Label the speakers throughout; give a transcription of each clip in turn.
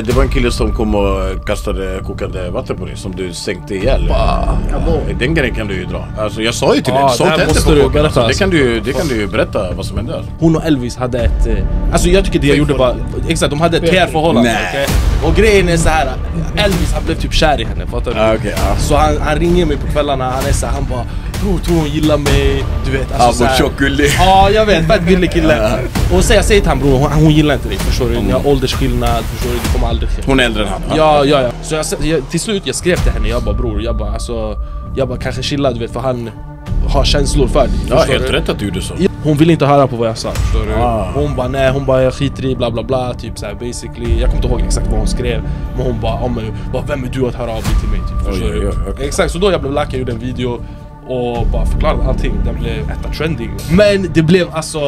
Speaker 1: Det var en kille som kom och kastade kokande vatten på dig som du sänkte ihjäl. Eh, Den grejen kan du ju dra. Alltså jag sa ju till dig,
Speaker 2: det
Speaker 1: sånt händer på
Speaker 2: du berätta,
Speaker 1: Alltså, det, kan du, det kan du ju berätta vad som hände.
Speaker 2: Hon och Elvis hade ett... eh, Alltså jag tycker det jag gjorde var... Exakt, de hade ett PR-förhållande. Och grejen är så här. Elvis han blev typ kär i henne, fattar du?
Speaker 1: Ah, okej, ja.
Speaker 2: Så han, han ringer mig på kvällarna, han är så här, han bara Bror tror hon gillar mig? Du vet alltså
Speaker 1: Ja,
Speaker 2: så
Speaker 1: vår
Speaker 2: här-
Speaker 1: tjockgullig.
Speaker 2: Ja jag vet, fett gullig kille Och så jag säger till han bror, hon, hon gillar inte dig förstår du? Ni har åldersskillnad, förstår du? Det kommer aldrig ske
Speaker 1: Hon är äldre än han.
Speaker 2: Ja, ja, ja. Så jag, jag, till slut jag skrev till henne, jag bara bror, jag bara alltså Jag bara kanske chilla du vet för han har känslor för dig
Speaker 1: Ja, helt
Speaker 2: du?
Speaker 1: rätt att du gjorde så.
Speaker 2: Hon ville inte höra på vad jag sa förstår?
Speaker 1: Ah.
Speaker 2: Hon bara nej, hon bara jag skiter i bla bla bla typ såhär basically Jag kommer inte ihåg exakt vad hon skrev Men hon bara, oh, men, bara vem är du att höra av dig till mig typ, du?
Speaker 1: oj, oj, okej.
Speaker 2: Exakt, så då jag blev lack, jag gjorde en video och bara förklarade allting, den blev etta trending Men det blev alltså,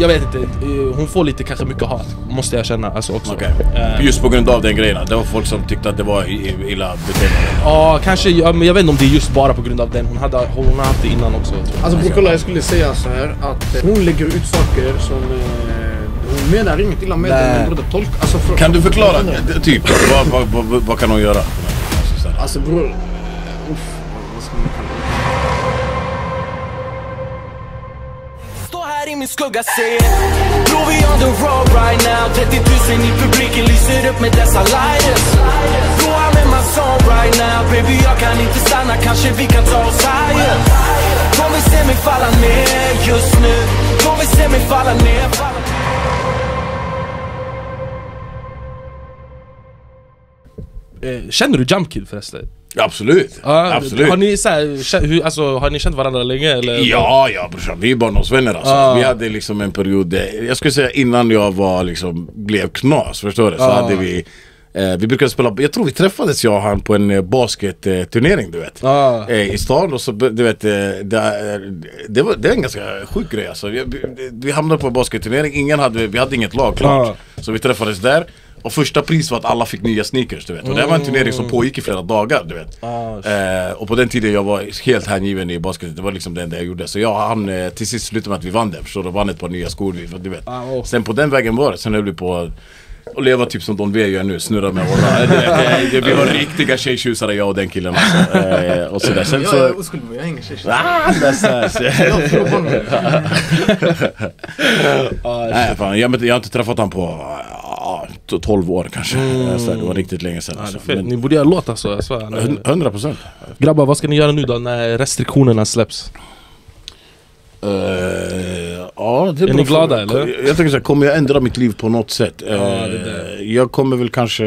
Speaker 2: jag vet inte, eh, hon får lite kanske mycket hat Måste jag känna alltså också
Speaker 1: Okej.
Speaker 2: Eh,
Speaker 1: Just på grund av den grejen. Det var folk som tyckte att det var illa beteende.
Speaker 2: Ja, kanske, ja, men jag vet inte om det är just bara på grund av den, hon, hade, hon har haft det innan också tror jag.
Speaker 3: Alltså kolla jag skulle säga så här att eh, hon lägger ut saker som eh, hon menar inget illa med
Speaker 2: Nej.
Speaker 3: det men tolk, alltså för,
Speaker 1: Kan du förklara? eh, Typ, vad, vad, vad, vad, kan hon göra? Alltså.
Speaker 3: Alltså bror, uff, vad ska man
Speaker 4: i min skugga, se Tror vi on the road right now? 30 000 i publiken lyser upp med dessa lighters. Då I'm in my zone right now. Baby jag kan inte stanna, kanske vi kan ta oss higher. De vill se mig falla ner just nu. De vill se mig falla ner, falla ner.
Speaker 2: Känner du Jump Kid förresten?
Speaker 1: Absolut.
Speaker 2: Ja,
Speaker 1: Absolut.
Speaker 2: Har ni, så här, hur, alltså, har ni känt varandra länge eller?
Speaker 1: Ja, ja brorsan. Vi är barndomsvänner alltså.
Speaker 2: Ah.
Speaker 1: Vi hade liksom en period, eh, jag skulle säga innan jag var liksom, blev knas, förstår du? Så
Speaker 2: Ah.
Speaker 1: hade vi eh, vi brukade spela, jag tror vi träffades jag och han på en eh, basketturnering du vet.
Speaker 2: Ah.
Speaker 1: Eh, I stan och så du vet, eh, det, det, var, det är en ganska sjuk grej alltså. Vi, vi- vi hamnade på en basketturnering, ingen hade, vi hade inget lag klart. Så vi träffades där. Och första pris var att alla fick nya sneakers du vet. Och det var en turnering som pågick i flera dagar du vet.
Speaker 2: Ah,
Speaker 1: Eh, och på den tiden jag var helt hängiven i basket, det var liksom det enda jag gjorde. Så jag och han eh, till sist slutade med att vi vann det, förstår du? Vann ett par nya skor, vi, du vet.
Speaker 2: Ah, oh.
Speaker 1: Sen på den vägen var det, sen höll vi på att leva typ som Don V gör nu, snurra med våra... vi var riktiga tjejtjusare jag och den killen alltså. eh, Och sådär. Sen
Speaker 3: Jag är
Speaker 1: så...
Speaker 3: oskuld jag är ingen.
Speaker 1: Ah, nice.
Speaker 3: Jag.
Speaker 1: Nej fan, jag, jag har inte träffat honom på ah, 12 år kanske. Så det var riktigt länge sedan.
Speaker 2: Ja, är
Speaker 1: Alltså. Men,
Speaker 2: Ni borde göra låt alltså, jag svär.
Speaker 1: 100 procent.
Speaker 2: Grabbar, vad ska ni göra nu då när restriktionerna släpps?
Speaker 1: Uh, ja, det
Speaker 2: Är ni
Speaker 1: beror på-
Speaker 2: glada, eller?
Speaker 1: Jag tänker så här, kommer jag ändra mitt liv på något sätt?
Speaker 2: Ja, är det.
Speaker 1: jag kommer väl kanske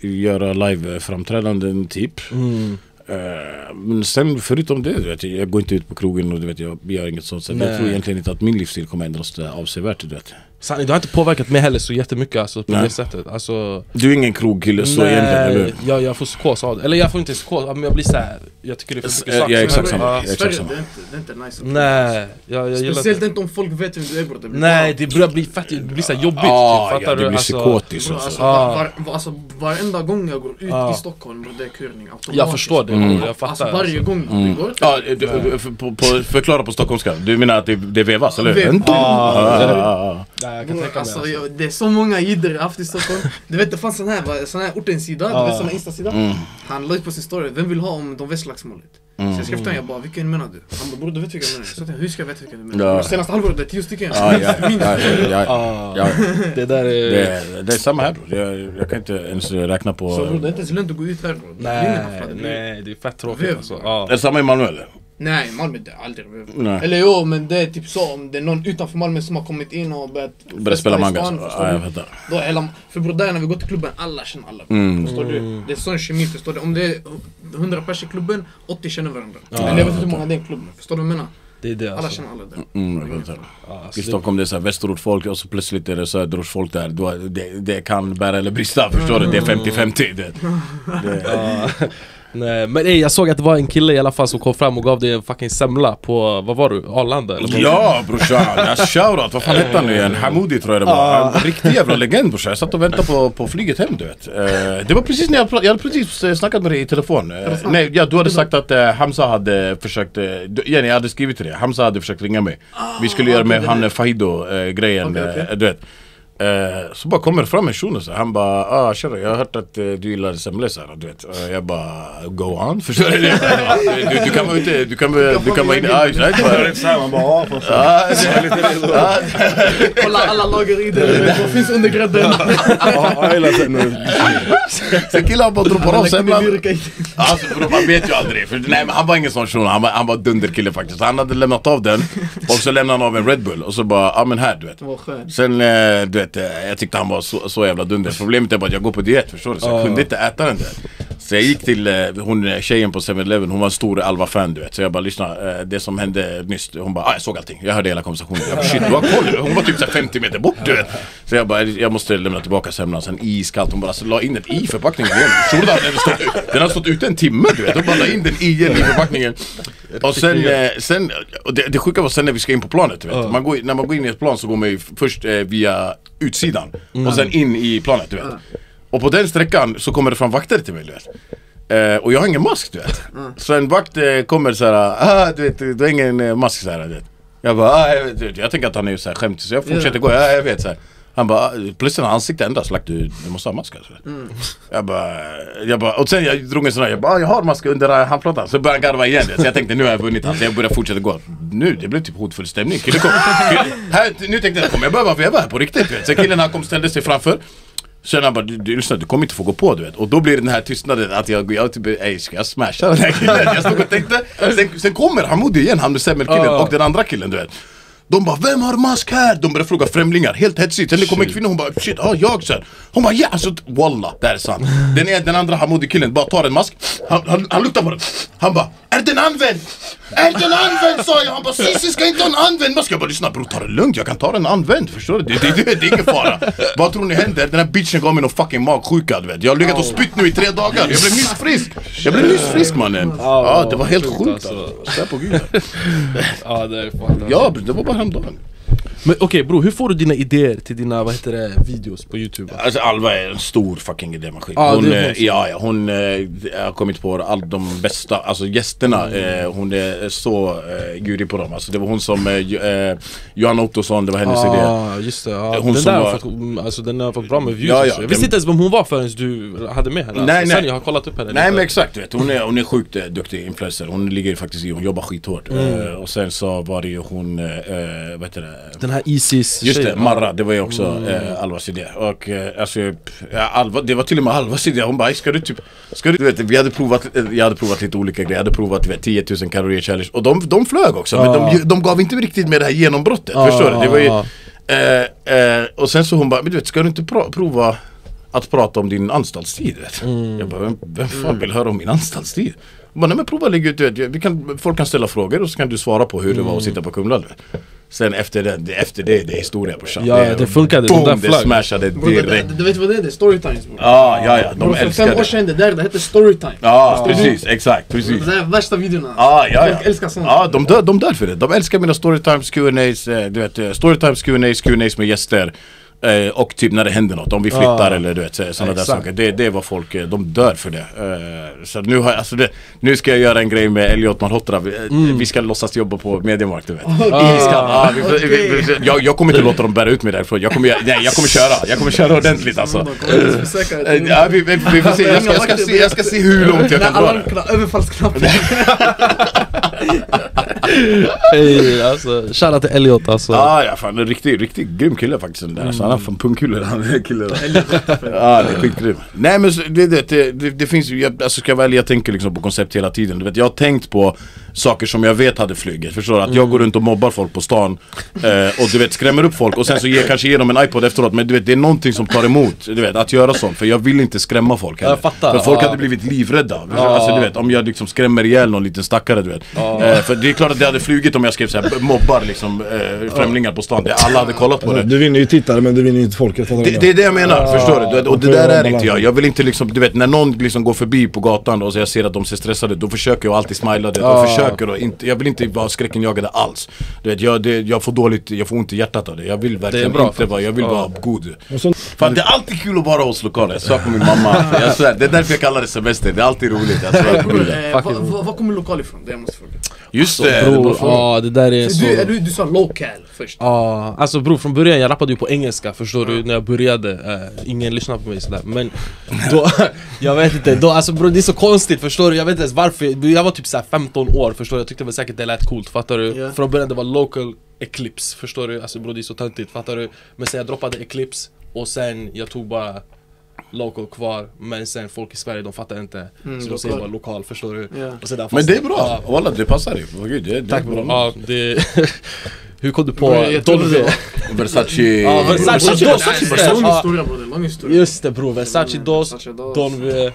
Speaker 1: göra live-framträdanden typ.
Speaker 2: Mm.
Speaker 1: Eh, men sen förutom det, du vet, jag går inte ut på krogen och du vet, jag gör inget sånt. Så jag tror egentligen inte att min livsstil kommer ändras avsevärt. Du, vet.
Speaker 2: Sanning, det har inte påverkat mig heller så jättemycket alltså, på
Speaker 1: Nej.
Speaker 2: det sättet. Alltså,
Speaker 1: du är ingen krogkille så egentligen, eller hur?
Speaker 2: jag, jag får psykos av det. Eller jag får inte psykos, men jag blir såhär, jag tycker det är för mycket
Speaker 1: ja,
Speaker 2: saker.
Speaker 1: ja, exakt samma.
Speaker 2: Ja.
Speaker 1: exakt
Speaker 3: Sverige,
Speaker 1: samma.
Speaker 3: det är inte, det är inte nice.
Speaker 2: Nej, jag, jag gillar
Speaker 3: Speciellt
Speaker 2: inte.
Speaker 3: inte om folk vet vem du är bror. Det
Speaker 2: Nej, det börjar bli fett, det blir såhär jobbigt.
Speaker 1: Ah,
Speaker 2: typ,
Speaker 1: ja,
Speaker 2: fattar
Speaker 1: det
Speaker 2: du?
Speaker 1: blir
Speaker 2: Alltså,
Speaker 1: psykotiskt. Alltså.
Speaker 3: alltså,
Speaker 2: Ah.
Speaker 3: var, var, alltså, varenda gång jag går ut
Speaker 2: Ah.
Speaker 3: i Stockholm bro, det är kurning automatiskt.
Speaker 2: Jag förstår det,
Speaker 1: Mm.
Speaker 2: bror, jag fattar.
Speaker 3: Alltså varje gång
Speaker 1: Mm.
Speaker 3: det går
Speaker 1: Ja, du, på, på, förklara på stockholmska. Du menar att det, det vevas, eller hur? Ah,
Speaker 2: Det- jag kan tänka mig
Speaker 3: alltså,
Speaker 2: alltså.
Speaker 3: jag, det är så många jidder jag haft i Stockholm. Du vet det fanns sån här, sån här ortensida, du
Speaker 2: Ah.
Speaker 3: vet sån här instasida.
Speaker 1: Mm.
Speaker 3: Han la ut på sin story, vem vill ha om de slagsmålet? Så jag skrev till honom, jag bara vilken menar du? Han bara bror du vet vilken jag menar. Så jag tänkte, hur ska jag veta vilken du menar?
Speaker 1: Ja.
Speaker 3: Senaste halvåret det är tio stycken.
Speaker 1: Ja, ja, ja, ja, ja,
Speaker 2: Ah. Det där är...
Speaker 1: Det, är- det är samma här bror. Jag, jag kan inte ens räkna på...
Speaker 3: Så bror det är inte ens lönt att gå ut här bror.
Speaker 2: Nej, nej, det är fett tråkigt alltså. Ja.
Speaker 1: Är det samma i Malmö eller?
Speaker 3: Nej, Malmö det är aldrig.
Speaker 1: Nej.
Speaker 3: Eller jo, men det är typ så om det är någon utanför Malmö som har kommit in och börjat
Speaker 1: Börja spela manga? Ja, jag fattar.
Speaker 3: Då är hela, för bror där när vi går till klubben, alla känner alla.
Speaker 1: Mm.
Speaker 3: Förstår du? Det är sån kemi, förstår du? Om det är 100 pers i klubben, 80 känner varandra.
Speaker 2: Ja,
Speaker 3: Eller jag vet inte hur många det är i klubben. Förstår du vad jag menar?
Speaker 2: Det är det
Speaker 3: Alla
Speaker 2: alltså.
Speaker 3: känner alla där.
Speaker 1: Mm, jag fattar.
Speaker 2: Alltså
Speaker 1: I
Speaker 2: det-
Speaker 1: Stockholm det är så här västerortsfolk och så plötsligt är det söderortsfolk där. Det, det kan bära eller brista, förstår du? Det är 50-50. Det, det,
Speaker 2: Ja. Nej, men ey, jag såg att det var en kille i alla fall som kom fram och gav dig en fucking semla på, vad var du? Arlanda eller?
Speaker 1: Ja brorsan, shoutout, vad fan hette han nu igen? Hamoudi tror jag det var. En riktig jävla legend brorsan. Jag satt och väntade på, på flyget hem du vet. Eh, det var precis när jag, jag hade precis eh, snackat med dig i telefon. Eh, nej, ja, du hade sagt att eh, Hamza hade försökt, eh, Jenny jag hade skrivit till dig, Hamza hade försökt ringa mig. Vi skulle göra med han
Speaker 3: det-
Speaker 1: Fahido grejen,
Speaker 3: Okej, okej.
Speaker 1: eh, du vet. Eh, så bara kommer det fram en shuno han bara ah tjena jag har hört att eh, du gillar semlor så här, du vet. Och jag bara go on, förstår du? du, du kan vara ute, du kan, vara- du kan vara inne, ja exakt.
Speaker 5: Såhär man bara ja lite redo.
Speaker 1: ja,
Speaker 3: Kolla alla lager i det, vad finns under grädden?
Speaker 5: Sen
Speaker 1: killen han bara droppar av semlan. Alltså bro, man vet ju aldrig. För, nej men han var ingen sån shuno, han var, han var dunderkille faktiskt. Han hade lämnat av den och så lämnade han av en Red Bull och så bara, ja men här du vet. Sen, eh, du vet, eh, jag tyckte han var så, så jävla dunder. Problemet är bara att jag går på diet förstår du, så jag kunde inte äta den där. Så jag gick till eh, hon eh, tjejen på 7-Eleven, hon var en stor Alva-fan du vet. Så jag bara lyssna, eh, det som hände nyss, hon bara ah, jag såg allting, jag hörde hela konversationen. Jag bara shit du har koll, hon var typ så här 50 meter bort du vet. Så jag bara, jag måste lämna tillbaka semlan, sen iskallt, hon bara så la in den i förpackningen igen. Trodde den stått, den har stått ute en timme du vet, hon bara la in den igen i förpackningen. Och sen, eh, sen och det, det sjuka var sen när vi ska in på planet du vet. Man går, när man går in i ett plan så går man ju först eh, via utsidan och sen in i planet du vet. Och på den sträckan så kommer det fram vakter till mig du vet. Eh, och jag har ingen mask du vet. Så en vakt eh, kommer såhär, ah du vet du har ingen eh, mask såhär du vet. Jag bara, ah, jag, vet, jag tänker att han är såhär skämtig så jag fortsätter gå, ja jag vet såhär. Han bara, plötsligt har ansiktet ändras, lagt du, du måste ha mask alltså. Jag bara, jag bara, och sen jag drog en sån här, jag bara, ah, jag har mask under handflatan. Så började han garva igen så jag tänkte nu har jag vunnit han, så jag började fortsätta gå. Nu, det blev typ hotfull stämning. Killen kom, här, nu tänkte jag, kommer jag behöva veva här på riktigt vet. Så killen han kom ställde sig framför. Sen han bara, du, du, lyssna, du kommer inte få gå på du vet. Och då blir det den här tystnaden att jag, jag typ, ey ska jag smasha den här killen? Jag stod och tänkte, sen, sen kommer Hamoudi igen, han med semmelkillen
Speaker 2: Ah.
Speaker 1: och den andra killen du vet. De bara 'Vem har mask här?' De börjar fråga främlingar, helt hetsigt. Sen det kommer en kvinna hon bara 'Shit, ja jag' så här. Hon bara 'Ja alltså walla, det här är sant' Den, är, den andra Hamoudi-killen bara tar en mask, han, han, han luktar på den Han bara 'Är den använd?' 'Är den använd?' sa jag, han bara 'Cissi ska inte ha en använd mask' Jag bara 'Lyssna bror, ta det lugnt, jag kan ta den använd' Förstår du? Det, det, det, det är ingen fara Vad tror ni händer? Den här bitchen gav mig någon fucking magsjuka du vet Jag har legat och spytt nu i tre dagar, jag blev nyss frisk Jag blev nyss frisk mannen Ja, det var helt
Speaker 2: sjukt, alltså.
Speaker 1: alltså Svär på gud
Speaker 2: Ja det är fan
Speaker 1: Ja det var bara Hamburg.
Speaker 2: Men okej bror, hur får du dina idéer till dina, vad heter det, videos på youtube?
Speaker 1: Alltså Alva är en stor fucking idémaskin.
Speaker 2: Ja,
Speaker 1: hon,
Speaker 2: är
Speaker 1: eh, ja, ja, hon eh, har kommit på all de bästa, alltså gästerna,
Speaker 2: Mm.
Speaker 1: eh, hon är så eh, gurig på dem. Alltså det var hon som, eh, eh, Johanna Ottosson, det var hennes idé.
Speaker 2: ah, just det, ja.
Speaker 1: Hon
Speaker 2: den
Speaker 1: som
Speaker 2: där
Speaker 1: var-
Speaker 2: fått, mm, alltså, den har fått bra med views
Speaker 1: Ja, ja.
Speaker 2: Jag visste inte ens vem hon var förrän du hade med henne
Speaker 1: Nej,
Speaker 2: alltså.
Speaker 1: nej.
Speaker 2: Sen jag har kollat upp henne
Speaker 1: Nej
Speaker 2: lite.
Speaker 1: men exakt, vet. Hon, är, hon är sjukt eh, duktig influencer. Hon ligger faktiskt i, hon jobbar skithårt.
Speaker 2: Mm.
Speaker 1: Och sen så var det ju hon, eh, vad heter det?
Speaker 2: Den här Isis
Speaker 1: Just det, Marra, det var ju också
Speaker 2: Mm.
Speaker 1: eh, Alvas idé. Och eh, alltså, ja, Alva, det var till och med Alvas idé. Hon bara, "Ey, ska du typ, ska du, du vet, vi hade provat, eh, jag hade provat lite olika grejer. Jag hade provat vet, 10 000 kalorier challenge. Och de, de flög också, men
Speaker 2: Ja.
Speaker 1: de, de gav inte riktigt med det här genombrottet.
Speaker 2: Ja,
Speaker 1: förstår du? Det var ju, eh, eh, och sen så hon bara, men du vet, ska du inte pro- prova att prata om din anstaltstid? Vet?
Speaker 2: Mm.
Speaker 1: Jag bara, vem, vem fan vill höra om min anstaltstid? Bara, nej men prova lägga ut, vi kan, folk kan ställa frågor och så kan du svara på hur det var att sitta på Kumla. du vet. Sen efter det, det- efter det, det är historia brorsan.
Speaker 2: Ja, det funkade, de
Speaker 1: Boom,
Speaker 2: där
Speaker 1: det smashade
Speaker 3: det, det,
Speaker 1: direkt.
Speaker 3: du vet vad det är? Det är storytimes bror.
Speaker 1: Ja, ja, ja,
Speaker 3: Bro,
Speaker 1: de
Speaker 3: för
Speaker 1: älskar
Speaker 3: fem år
Speaker 1: det.
Speaker 3: sedan det där, det hette storytime.
Speaker 1: Ja, precis, exakt, precis.
Speaker 3: Det där är värsta videorna.
Speaker 1: Ja, ja, ja.
Speaker 3: Folk älskar sånt.
Speaker 1: Ja, de dör, de dör för det. De älskar mina storytimes, Q&As, eh, du vet, eh, storytimes, Q&As, Q&As med gäster. Eh, och typ när det händer något, om vi flyttar
Speaker 2: Ja.
Speaker 1: eller du vet sådana där saker. Det, det är vad folk, eh, de dör för det. Eh, så nu har jag, alltså det, nu ska jag göra en grej med Elliot Malhotra. Vi, eh, vi ska låtsas jobba på Mediamarkt du vet. Vi, vi, jag, jag kommer inte låta dem bära ut mig därifrån. Jag kommer, göra- nej, jag kommer köra. Jag kommer köra ordentligt alltså.
Speaker 3: Försöka.
Speaker 1: Eh, Ja, vi, får se. Jag ska, jag, ska se, jag ska se hur långt jag kan dra det.
Speaker 3: överfallsknappen.
Speaker 2: Hey, alltså, shoutout till Elliot alltså
Speaker 1: Ja, ja fan en riktigt, riktigt grym kille faktiskt den där. Alltså, han är fan pungkulor han är killen. Ja, det är skitgrym. Nej men så, det, det, det, det, finns ju, jag, alltså ska jag välja, jag tänker liksom på koncept hela tiden. Du vet, jag har tänkt på saker som jag vet hade flugit. Förstår du? Att jag går runt och mobbar folk på stan eh, och du vet skrämmer upp folk och sen så ger, kanske ger dem en iPod efteråt. Men du vet det är någonting som tar emot, du vet att göra sånt. För jag vill inte skrämma folk heller.
Speaker 2: Jag fattar,
Speaker 1: För folk
Speaker 2: ja.
Speaker 1: hade blivit livrädda. Alltså du vet, om jag liksom skrämmer ihjäl någon liten stackare du vet. Eh, för det är klart att det hade flugit om jag skrev såhär, mobbar liksom eh, främlingar på stan. Det, alla hade kollat på det.
Speaker 5: Du vinner ju tittare men du vinner ju inte folket.
Speaker 1: Det, det är
Speaker 5: jag
Speaker 1: det jag menar, förstår du? Och det där är inte jag. Jag vill inte liksom, du vet när någon liksom går förbi på gatan och jag ser att de ser stressade Då försöker jag alltid smila det,
Speaker 2: Ja.
Speaker 1: och försöker och inte, jag vill inte vara skräckenjagande alls Du vet, jag, det, jag får dåligt, jag får ont i hjärtat av det Jag vill verkligen
Speaker 2: bra
Speaker 1: inte vara, jag vill
Speaker 2: Ja.
Speaker 1: vara god
Speaker 5: så,
Speaker 1: Fan det är alltid kul att vara hos lokalen, jag sa på min mamma jag svär, Det är därför jag kallar det semester, det är alltid roligt jag svär
Speaker 3: eh, vad- kommer lokal ifrån? Det jag måste fråga.
Speaker 1: Just
Speaker 2: Så,
Speaker 1: det, frågan.
Speaker 2: ja det där är
Speaker 3: Så
Speaker 2: så...
Speaker 3: du, du, du sa local först.
Speaker 2: Ja, alltså bror från början jag rappade ju på engelska förstår du när jag började eh, Ingen lyssnade på mig sådär men då, jag vet inte, då, alltså bror det är så konstigt förstår du Jag vet inte ens varför, jag var typ såhär 15 år förstår du Jag tyckte väl säkert det lät coolt fattar du?
Speaker 3: Ja.
Speaker 2: Från början det var local eclipse förstår du? Alltså bror det är så töntigt fattar du? Men sen jag droppade eclipse och sen jag tog bara local kvar Men sen folk i Sverige de fattar inte
Speaker 3: Mm,
Speaker 2: Så de säger
Speaker 3: lokal.
Speaker 2: bara lokal förstår du?
Speaker 3: Ja.
Speaker 2: Och sedan
Speaker 1: Men det är bra,
Speaker 2: Ja,
Speaker 1: walla det passar dig. Åh, gud, det, det
Speaker 2: Tack
Speaker 1: är
Speaker 2: bror, ja det... Hur kom du på Dolby?
Speaker 1: Versace...
Speaker 2: Ja, Versace
Speaker 3: det. lång historia bror, lång historia.
Speaker 2: Just det bror, Versace
Speaker 3: Versace Dos.
Speaker 2: Dolby,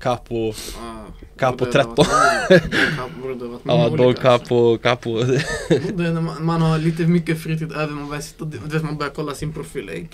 Speaker 2: Capo,
Speaker 3: Ah,
Speaker 2: Capo
Speaker 3: bror, det har
Speaker 2: 13
Speaker 3: varit många- bror, det har varit många
Speaker 2: Ja, Don. Capo, Capo
Speaker 3: Det är när man, man har lite mycket fritid över, man börjar sitta, du vet man börjar kolla sin profil, ey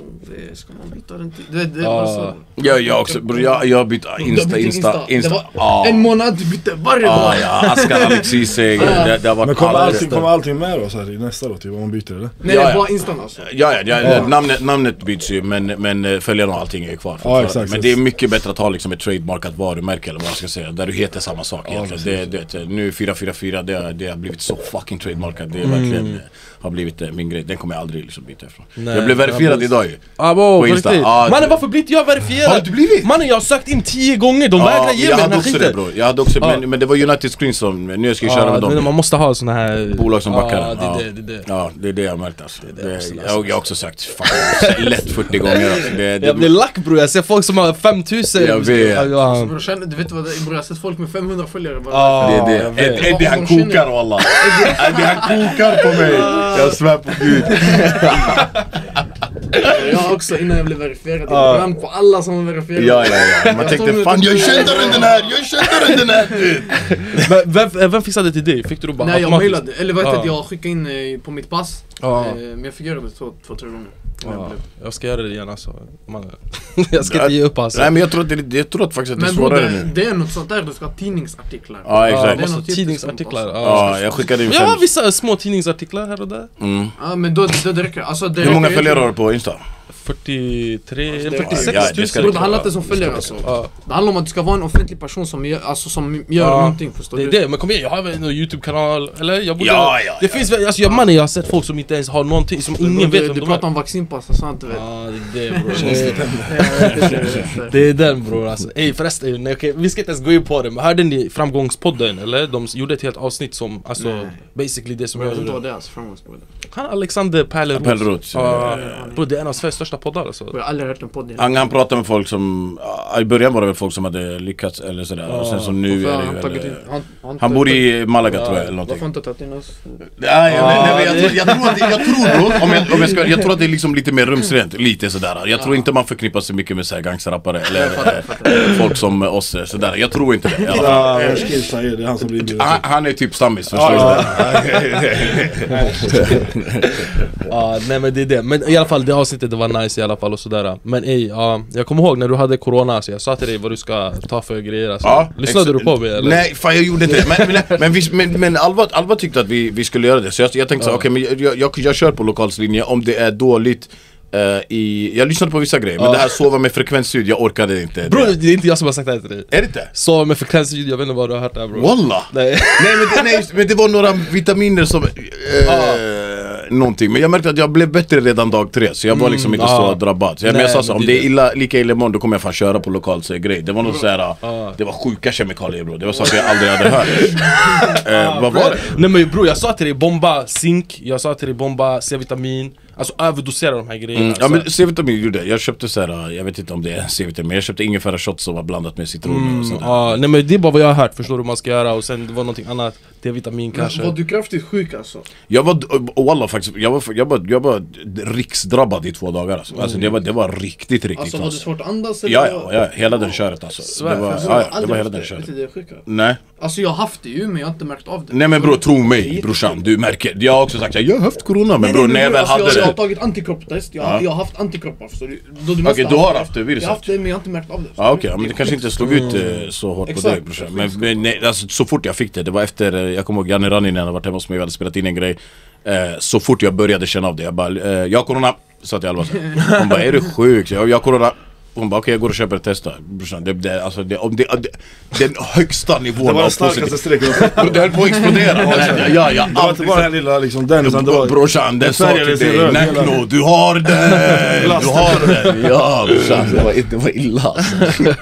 Speaker 3: det ska man byta den till? Det, det är bara så.
Speaker 1: Ja, jag också bror, jag, jag har bytt Insta, Insta, Insta.
Speaker 3: var
Speaker 1: Ja,
Speaker 3: En månad, du bytte varje
Speaker 1: ja,
Speaker 3: dag!
Speaker 1: ja, Askar Alex Ceesay, det, det har varit
Speaker 5: Men kommer allting, kommer allting med då så här, i nästa då, typ om man byter eller?
Speaker 3: Nej,
Speaker 1: Ja, ja.
Speaker 3: bara instan alltså.
Speaker 1: Ja, ja, ja,
Speaker 5: Ja.
Speaker 1: Namnet, namnet byts ju men, men eh, följarna och allting är kvar fortfarande.
Speaker 5: exakt,
Speaker 1: Men det är mycket bättre att ha liksom ett trademarkat varumärke eller vad jag ska säga Där du heter samma sak egentligen
Speaker 5: precis.
Speaker 1: det, det, Nu 444, det, har- det har blivit så fucking trademarkat Det är
Speaker 2: Mm.
Speaker 1: verkligen eh, har blivit eh, min grej, den kommer jag aldrig liksom byta ifrån
Speaker 2: Nej,
Speaker 1: Jag blev verifierad
Speaker 2: jag-
Speaker 1: idag ju
Speaker 2: Ah, wow,
Speaker 1: På Insta. Ja,
Speaker 2: Mannen
Speaker 1: det-
Speaker 2: varför blir inte jag verifierad?
Speaker 1: Har du blivit?
Speaker 2: Mannen jag har sökt in tio gånger, de vägrar
Speaker 1: Ja,
Speaker 2: ge
Speaker 1: jag
Speaker 2: mig den
Speaker 1: hade
Speaker 2: här
Speaker 1: också det
Speaker 2: skiten
Speaker 1: bror, jag hade också,
Speaker 2: Ja.
Speaker 1: men, men det var United Screen som, nu ska jag köra
Speaker 2: Ja,
Speaker 1: med dem
Speaker 2: man måste ha såna här
Speaker 1: Bolag som backar
Speaker 2: Ja,
Speaker 1: den.
Speaker 2: det är
Speaker 1: Ja.
Speaker 2: det, det det
Speaker 1: Ja, det är det jag har märkt alltså.
Speaker 2: det
Speaker 1: det
Speaker 2: jag läsa.
Speaker 1: jag, jag har också sagt fan, lätt 40 gånger alltså. det, det,
Speaker 2: Jag blir lack bror, jag ser folk som har 5000
Speaker 1: Jag vet.
Speaker 3: Alltså,
Speaker 2: Ja,
Speaker 3: du vet vad det jag har sett folk med 500 följare bara
Speaker 2: Ja.
Speaker 1: Det är det.
Speaker 2: vet.
Speaker 1: Ed- Eddie han kokar walla. Eddie han kokar på mig. Jag svär på gud.
Speaker 3: Jag också innan jag blev verifierad,
Speaker 1: Ja.
Speaker 3: jag brann på alla som var verifierade
Speaker 1: Ja, ja, ja. Man
Speaker 3: Jag
Speaker 1: tänkte fan jag än den här, jag än den här.
Speaker 2: Men vem, vem fixade till dig? Fick du bara
Speaker 3: Nej jag mailade, eller det,
Speaker 2: Ja.
Speaker 3: jag skickade in eh, på mitt pass
Speaker 2: Ja.
Speaker 3: Eh, Men jag fick göra det två, två tre gånger
Speaker 2: Ja, jag ska göra det igen alltså Man, Jag ska inte ge upp alltså
Speaker 1: Nej men jag tror att det, är- jag tror att faktiskt att det är svårare
Speaker 3: det,
Speaker 1: nu.
Speaker 3: det är något sånt där, du ska ha tidningsartiklar
Speaker 1: Ja
Speaker 2: Ja,
Speaker 1: exakt.
Speaker 3: det är
Speaker 2: måste
Speaker 3: något
Speaker 2: ha tidningsartiklar
Speaker 1: Ja, jag skickade
Speaker 2: Men jag har vissa små tidningsartiklar här och där
Speaker 1: Mm.
Speaker 3: Ja men då, då det räcker, alltså det
Speaker 1: Hur många följare har du på Insta?
Speaker 2: 43,
Speaker 3: det-
Speaker 2: 46
Speaker 1: Ja, det ska
Speaker 3: det handlar inte om följare alltså
Speaker 2: Ja,
Speaker 3: Det handlar om att du ska vara en offentlig person som gör, alltså, som gör
Speaker 2: Ja,
Speaker 3: någonting förstår
Speaker 2: det är
Speaker 3: du?
Speaker 2: det, men kom igen jag har en youtube-kanal, eller? Jag borde,
Speaker 1: Ja, ja,
Speaker 2: Det
Speaker 1: ja.
Speaker 2: finns väl, alltså jag, mannen jag har sett folk som inte ens har någonting, som ingen
Speaker 3: bror,
Speaker 2: vet
Speaker 3: du,
Speaker 2: vem
Speaker 3: du
Speaker 2: de
Speaker 3: pratar
Speaker 2: är
Speaker 3: om vaccinpass och sånt du vet
Speaker 2: Ja det är det bror, det,
Speaker 3: Ja,
Speaker 2: det är den bror alltså Ey förresten, nej, okej, vi ska inte ens gå in på det men hörde ni framgångspodden eller? De gjorde ett helt avsnitt som, alltså
Speaker 3: Nej.
Speaker 2: basically det som
Speaker 3: Jag
Speaker 2: jag
Speaker 3: vet inte vad
Speaker 2: gjorde
Speaker 3: det är alltså, framgångsbror
Speaker 2: Han Alexander Pärleroth
Speaker 1: Pärleroth.
Speaker 2: Ja,
Speaker 3: Ja.
Speaker 2: bror det är en av Sveriges största poddar alltså?
Speaker 3: Jag har aldrig hört en podd
Speaker 1: Han, han pratade med folk som, ja, i början var det väl folk som hade lyckats eller sådär. Och sen så nu är det ju
Speaker 3: han,
Speaker 1: väl,
Speaker 3: han, han,
Speaker 1: Han bor i Malaga
Speaker 2: Ja,
Speaker 1: tror jag eller
Speaker 3: Varför
Speaker 1: någonting
Speaker 3: inte tagit in oss?
Speaker 1: Nej, jag,
Speaker 2: Ja,
Speaker 1: nej, men jag, tror, jag tror att det, jag tror bror, om jag, om jag, ska, jag tror att det är liksom lite mer rumsrent, lite sådär. Jag tror inte man förknippar sig mycket med såhär gangsterrappare eller
Speaker 3: fattar,
Speaker 1: eh,
Speaker 3: fattar.
Speaker 1: folk som oss eh, sådär. Jag tror inte det.
Speaker 5: Ja, det är han som blir
Speaker 1: han, han är typ stammis, förstår
Speaker 5: Ja,
Speaker 1: du?
Speaker 2: Ja, nej men det är det. Men i alla fall det avsnittet det var nice i alla fall och sådär. Men ey, ja, jag kommer ihåg när du hade corona så jag sa till dig vad du ska ta för grejer alltså.
Speaker 1: Ja,
Speaker 2: Lyssnade du på mig eller?
Speaker 1: Nej, fan jag gjorde inte det. Men, men, men, vi, men, men Alva, Alva tyckte att vi, vi skulle göra det. Så jag, jag tänkte så,
Speaker 2: Ja.
Speaker 1: okej men jag, jag, jag kör på lokalslinje om det är dåligt eh, i, Jag lyssnade på vissa grejer, men det här sova med frekvensljud, jag orkade inte.
Speaker 2: Bror
Speaker 1: det.
Speaker 2: det är inte jag som har sagt det här till dig.
Speaker 1: Är det inte?
Speaker 2: Så med frekvensljud, jag vet inte vad du har hört där bror.
Speaker 1: Walla!
Speaker 2: Nej.
Speaker 1: Nej men, det, nej, men det var några vitaminer som... Eh, Någonting, men jag märkte att jag blev bättre redan dag tre Så jag var liksom inte
Speaker 2: Mm,
Speaker 1: så drabbad. Så jag, men jag sa så, om
Speaker 2: det är
Speaker 1: illa, lika illa imorgon då kommer jag fan köra på lokal så grej. Det var något såhär, det var sjuka kemikalier bro. Det var saker jag aldrig hade hört. Eh, Vad var det?
Speaker 2: Nej men bror jag sa till dig bomba zink, jag sa till dig bomba C-vitamin Alltså överdosera de här grejerna
Speaker 1: Mm, ja
Speaker 2: alltså.
Speaker 1: men C-vitamin gjorde jag, jag köpte såhär, jag vet inte om det är C-vitamin Men jag köpte ingefära shots som var blandat med citron och
Speaker 2: Mm,
Speaker 1: sådär
Speaker 2: ja, nej men det är bara vad jag har hört, förstår du hur man ska göra? Och sen det var någonting annat. D-vitamin kanske.
Speaker 3: var du kraftigt sjuk alltså?
Speaker 1: Jag var, och wallah faktiskt, jag var, jag var, jag var riksdrabbad i två dagar alltså, alltså det, var, det var riktigt riktigt
Speaker 3: Alltså var du
Speaker 1: knas.
Speaker 3: svårt att andas eller?
Speaker 1: Ja, ja, ja, hela den köret alltså.
Speaker 2: Svär,
Speaker 1: Det var,
Speaker 2: alltså,
Speaker 1: ja, ja, det var hela den köret.
Speaker 3: Det sjuka?
Speaker 1: Nej,
Speaker 3: Alltså jag har haft det ju men jag har inte märkt av det.
Speaker 1: Nej men bror tro
Speaker 3: Det
Speaker 1: mig brorsan, du märker. Jag har också sagt att jag har haft corona men bror
Speaker 3: nej,
Speaker 1: när jag väl
Speaker 3: alltså,
Speaker 1: hade
Speaker 3: jag, jag har
Speaker 1: det
Speaker 3: tagit antikroppstest, jag,
Speaker 1: Ja.
Speaker 3: jag har haft antikroppar förstår du?
Speaker 1: Okej,
Speaker 3: ha
Speaker 1: du har
Speaker 3: det.
Speaker 1: haft det viruset?
Speaker 3: Jag har haft det men jag har inte märkt av det
Speaker 1: Ja okej, men det kanske inte slog ut eh, så hårt på
Speaker 3: Exakt.
Speaker 1: dig brorsan Men, men nej, alltså, så fort jag fick det, det var efter, eh, jag kommer ihåg Janne Ranninen hade varit hemma hos mig, vi hade spelat in en grej eh, Så fort jag började känna av det, jag bara eh, 'Jag har corona' Sa till Alva. Hon bara 'Är du sjuk?' Jag, jag har corona Hon bara okej jag går och köper och testar Brorsan, det, det, alltså, det, om det, det, den högsta nivån
Speaker 5: Det var den starkaste.
Speaker 1: Bro, Det höll på att explodera Ja, ja,
Speaker 5: Det var inte bara den lilla liksom den utan det var...
Speaker 1: Brorsan, den sa till dig Näckno, du har den! Du har den! Ja brorsan, det var, det var illa alltså.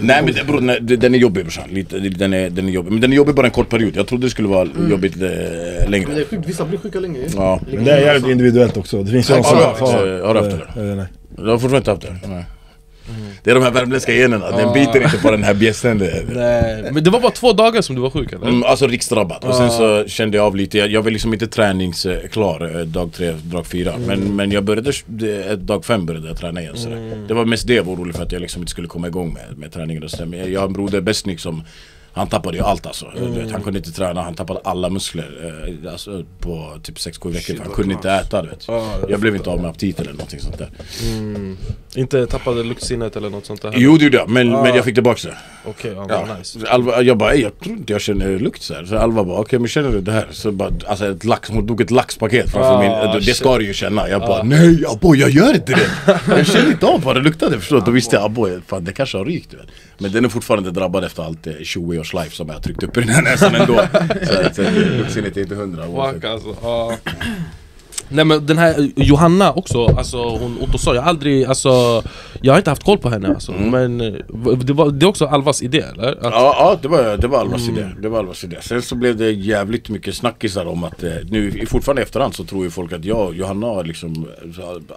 Speaker 1: Nej men det, bror, den är jobbig brorsan, Lite, den, är, den är jobbig Men den är jobbig bara en kort period, jag trodde det skulle vara jobbigt eh,
Speaker 3: Men det
Speaker 1: längre
Speaker 3: är sjukt, vissa blir sjuka länge.
Speaker 1: Ja,
Speaker 5: det är jävligt individuellt också. Det finns ju de
Speaker 1: Har
Speaker 5: som...
Speaker 1: har du haft det?
Speaker 5: Eh, Nej.
Speaker 1: Du har fortfarande inte haft det? Nej. Det är de här värmländska generna, den biter inte på den här bjässen
Speaker 2: men det var bara två dagar som du var sjuk eller?
Speaker 1: Mm, alltså riksdrabbat och sen så kände jag av lite, jag, jag var liksom inte träningsklar eh, dag tre, dag fyra men, men jag började, det- dag fem började jag träna igen sådär. Det var mest det jag var orolig för att jag liksom inte skulle komma igång med, med träningen och sådär. Men jag, jag har en broder Besnik som han tappade ju allt alltså. Vet, han kunde inte träna, han tappade alla muskler eh, alltså, på typ 6-7 veckor för han kunde inte äta du vet. Jag blev inte av med aptit eller någonting sånt där.
Speaker 2: Inte tappade luktsinnet eller något sånt där?
Speaker 1: Jo det gjorde jag, men, men jag fick tillbaka det.
Speaker 2: Okej, ja,
Speaker 1: Ja.
Speaker 2: vad nice.
Speaker 1: Alva, jag bara, "Ey, jag tror inte jag känner lukt så här. Så Alva bara, okej men känner du det här? Så bara, alltså ett lax, hon tog ett laxpaket framför
Speaker 2: Ah,
Speaker 1: min, det,
Speaker 2: shit.
Speaker 1: ska du ju känna. Jag bara, nej aboy jag gör inte det! jag känner inte av vad det luktade förstår du? Då visste jag, aboy fan det kanske har rykt du vet. Men den är fortfarande drabbad efter allt eh, 20 års life som jag tryckt upp i den här näsan ändå. så att eh, luktsinnet är inte hundra.
Speaker 2: Alltså, ja. Nej men den här Johanna också, alltså hon Otto sa, jag har aldrig, alltså Jag har inte haft koll på henne alltså, men eh, det, var, det är också Alvas idé eller? Att,
Speaker 1: Ja, ja det var, det var Alvas idé. Det var Alvas idé. Sen så blev det jävligt mycket snackisar om att eh, nu fortfarande i efterhand så tror ju folk att jag och Johanna har liksom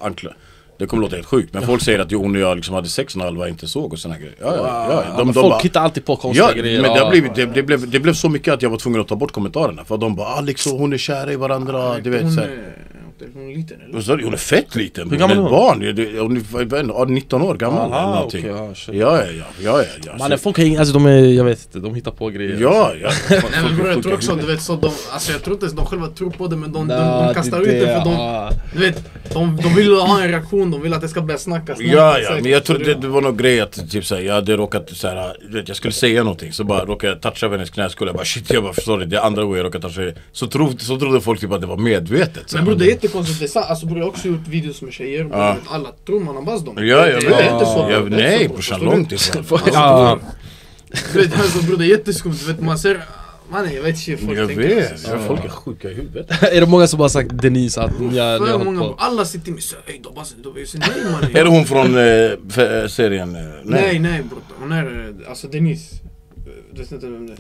Speaker 1: ankla. Det kommer låta helt sjukt men folk säger att hon och jag liksom hade sex när Alva inte såg och såna grejer. Ja, ja, ja.
Speaker 2: ja, men folk hittar alltid på konstiga
Speaker 1: Ja,
Speaker 2: grejer
Speaker 1: men det, blivit, det, det, blev, det blev så mycket att jag var tvungen att ta bort kommentarerna För de bara Alex och hon är kära i varandra, du vet så
Speaker 3: är,
Speaker 1: här.
Speaker 3: hon är liten eller?
Speaker 1: Och så, hon är fett liten,
Speaker 2: Hur gammal
Speaker 1: hon
Speaker 2: är
Speaker 1: ett
Speaker 2: hon?
Speaker 1: barn, hon är vad är det, 19 år gammal
Speaker 2: Aha,
Speaker 1: eller någonting
Speaker 2: okej, ja, shit.
Speaker 1: Ja, ja, ja, ja, ja.
Speaker 2: Mannen folk har alltså de är, jag vet inte, de hittar på grejer
Speaker 1: Ja, ja.
Speaker 3: Nej men bror jag tror också, du vet så de, alltså jag tror inte ens de själva tror på det men de, de,
Speaker 2: Nah,
Speaker 3: de kastar
Speaker 2: det-
Speaker 3: ut det för de, du vet, de, de vill ha en reaktion, de vill att det ska börja snackas.
Speaker 1: Ja, ja, men jag tror det, det var någon grej att typ såhär, jag hade råkat såhär, du vet, jag skulle säga någonting så bara råkade jag toucha hennes knäskål, jag bara shit jag bara förstår det, det är andra gången jag råkade toucha det. Så, tro, så trodde folk typ att det var medvetet
Speaker 3: Men bror det är jättekonstigt, det är sant. Alltså bror jag har också gjort videos med tjejer,
Speaker 1: Ja.
Speaker 3: alla tror man har bara dem.
Speaker 1: Ja, jag
Speaker 3: Det är
Speaker 1: vet.
Speaker 3: inte så,
Speaker 1: Jag,
Speaker 3: det är
Speaker 1: nej
Speaker 3: så,
Speaker 1: brorsan,
Speaker 3: du?
Speaker 1: långt ifrån.
Speaker 3: Du vet alltså bror det är jätteskumt, du vet man ser, mannen jag vet inte hur folk
Speaker 1: Jag
Speaker 3: tänker.
Speaker 1: vet, ja, folk är sjuka i huvudet.
Speaker 2: Är det många som har sagt Denise att ni har, ni har
Speaker 3: många,
Speaker 2: på?
Speaker 3: alla sitter med såhär, ey är så nej mannen.
Speaker 1: Är det hon från eh, serien? eh,
Speaker 3: Nej nej bror, hon är eh, alltså Denise. Du vet inte vem det är?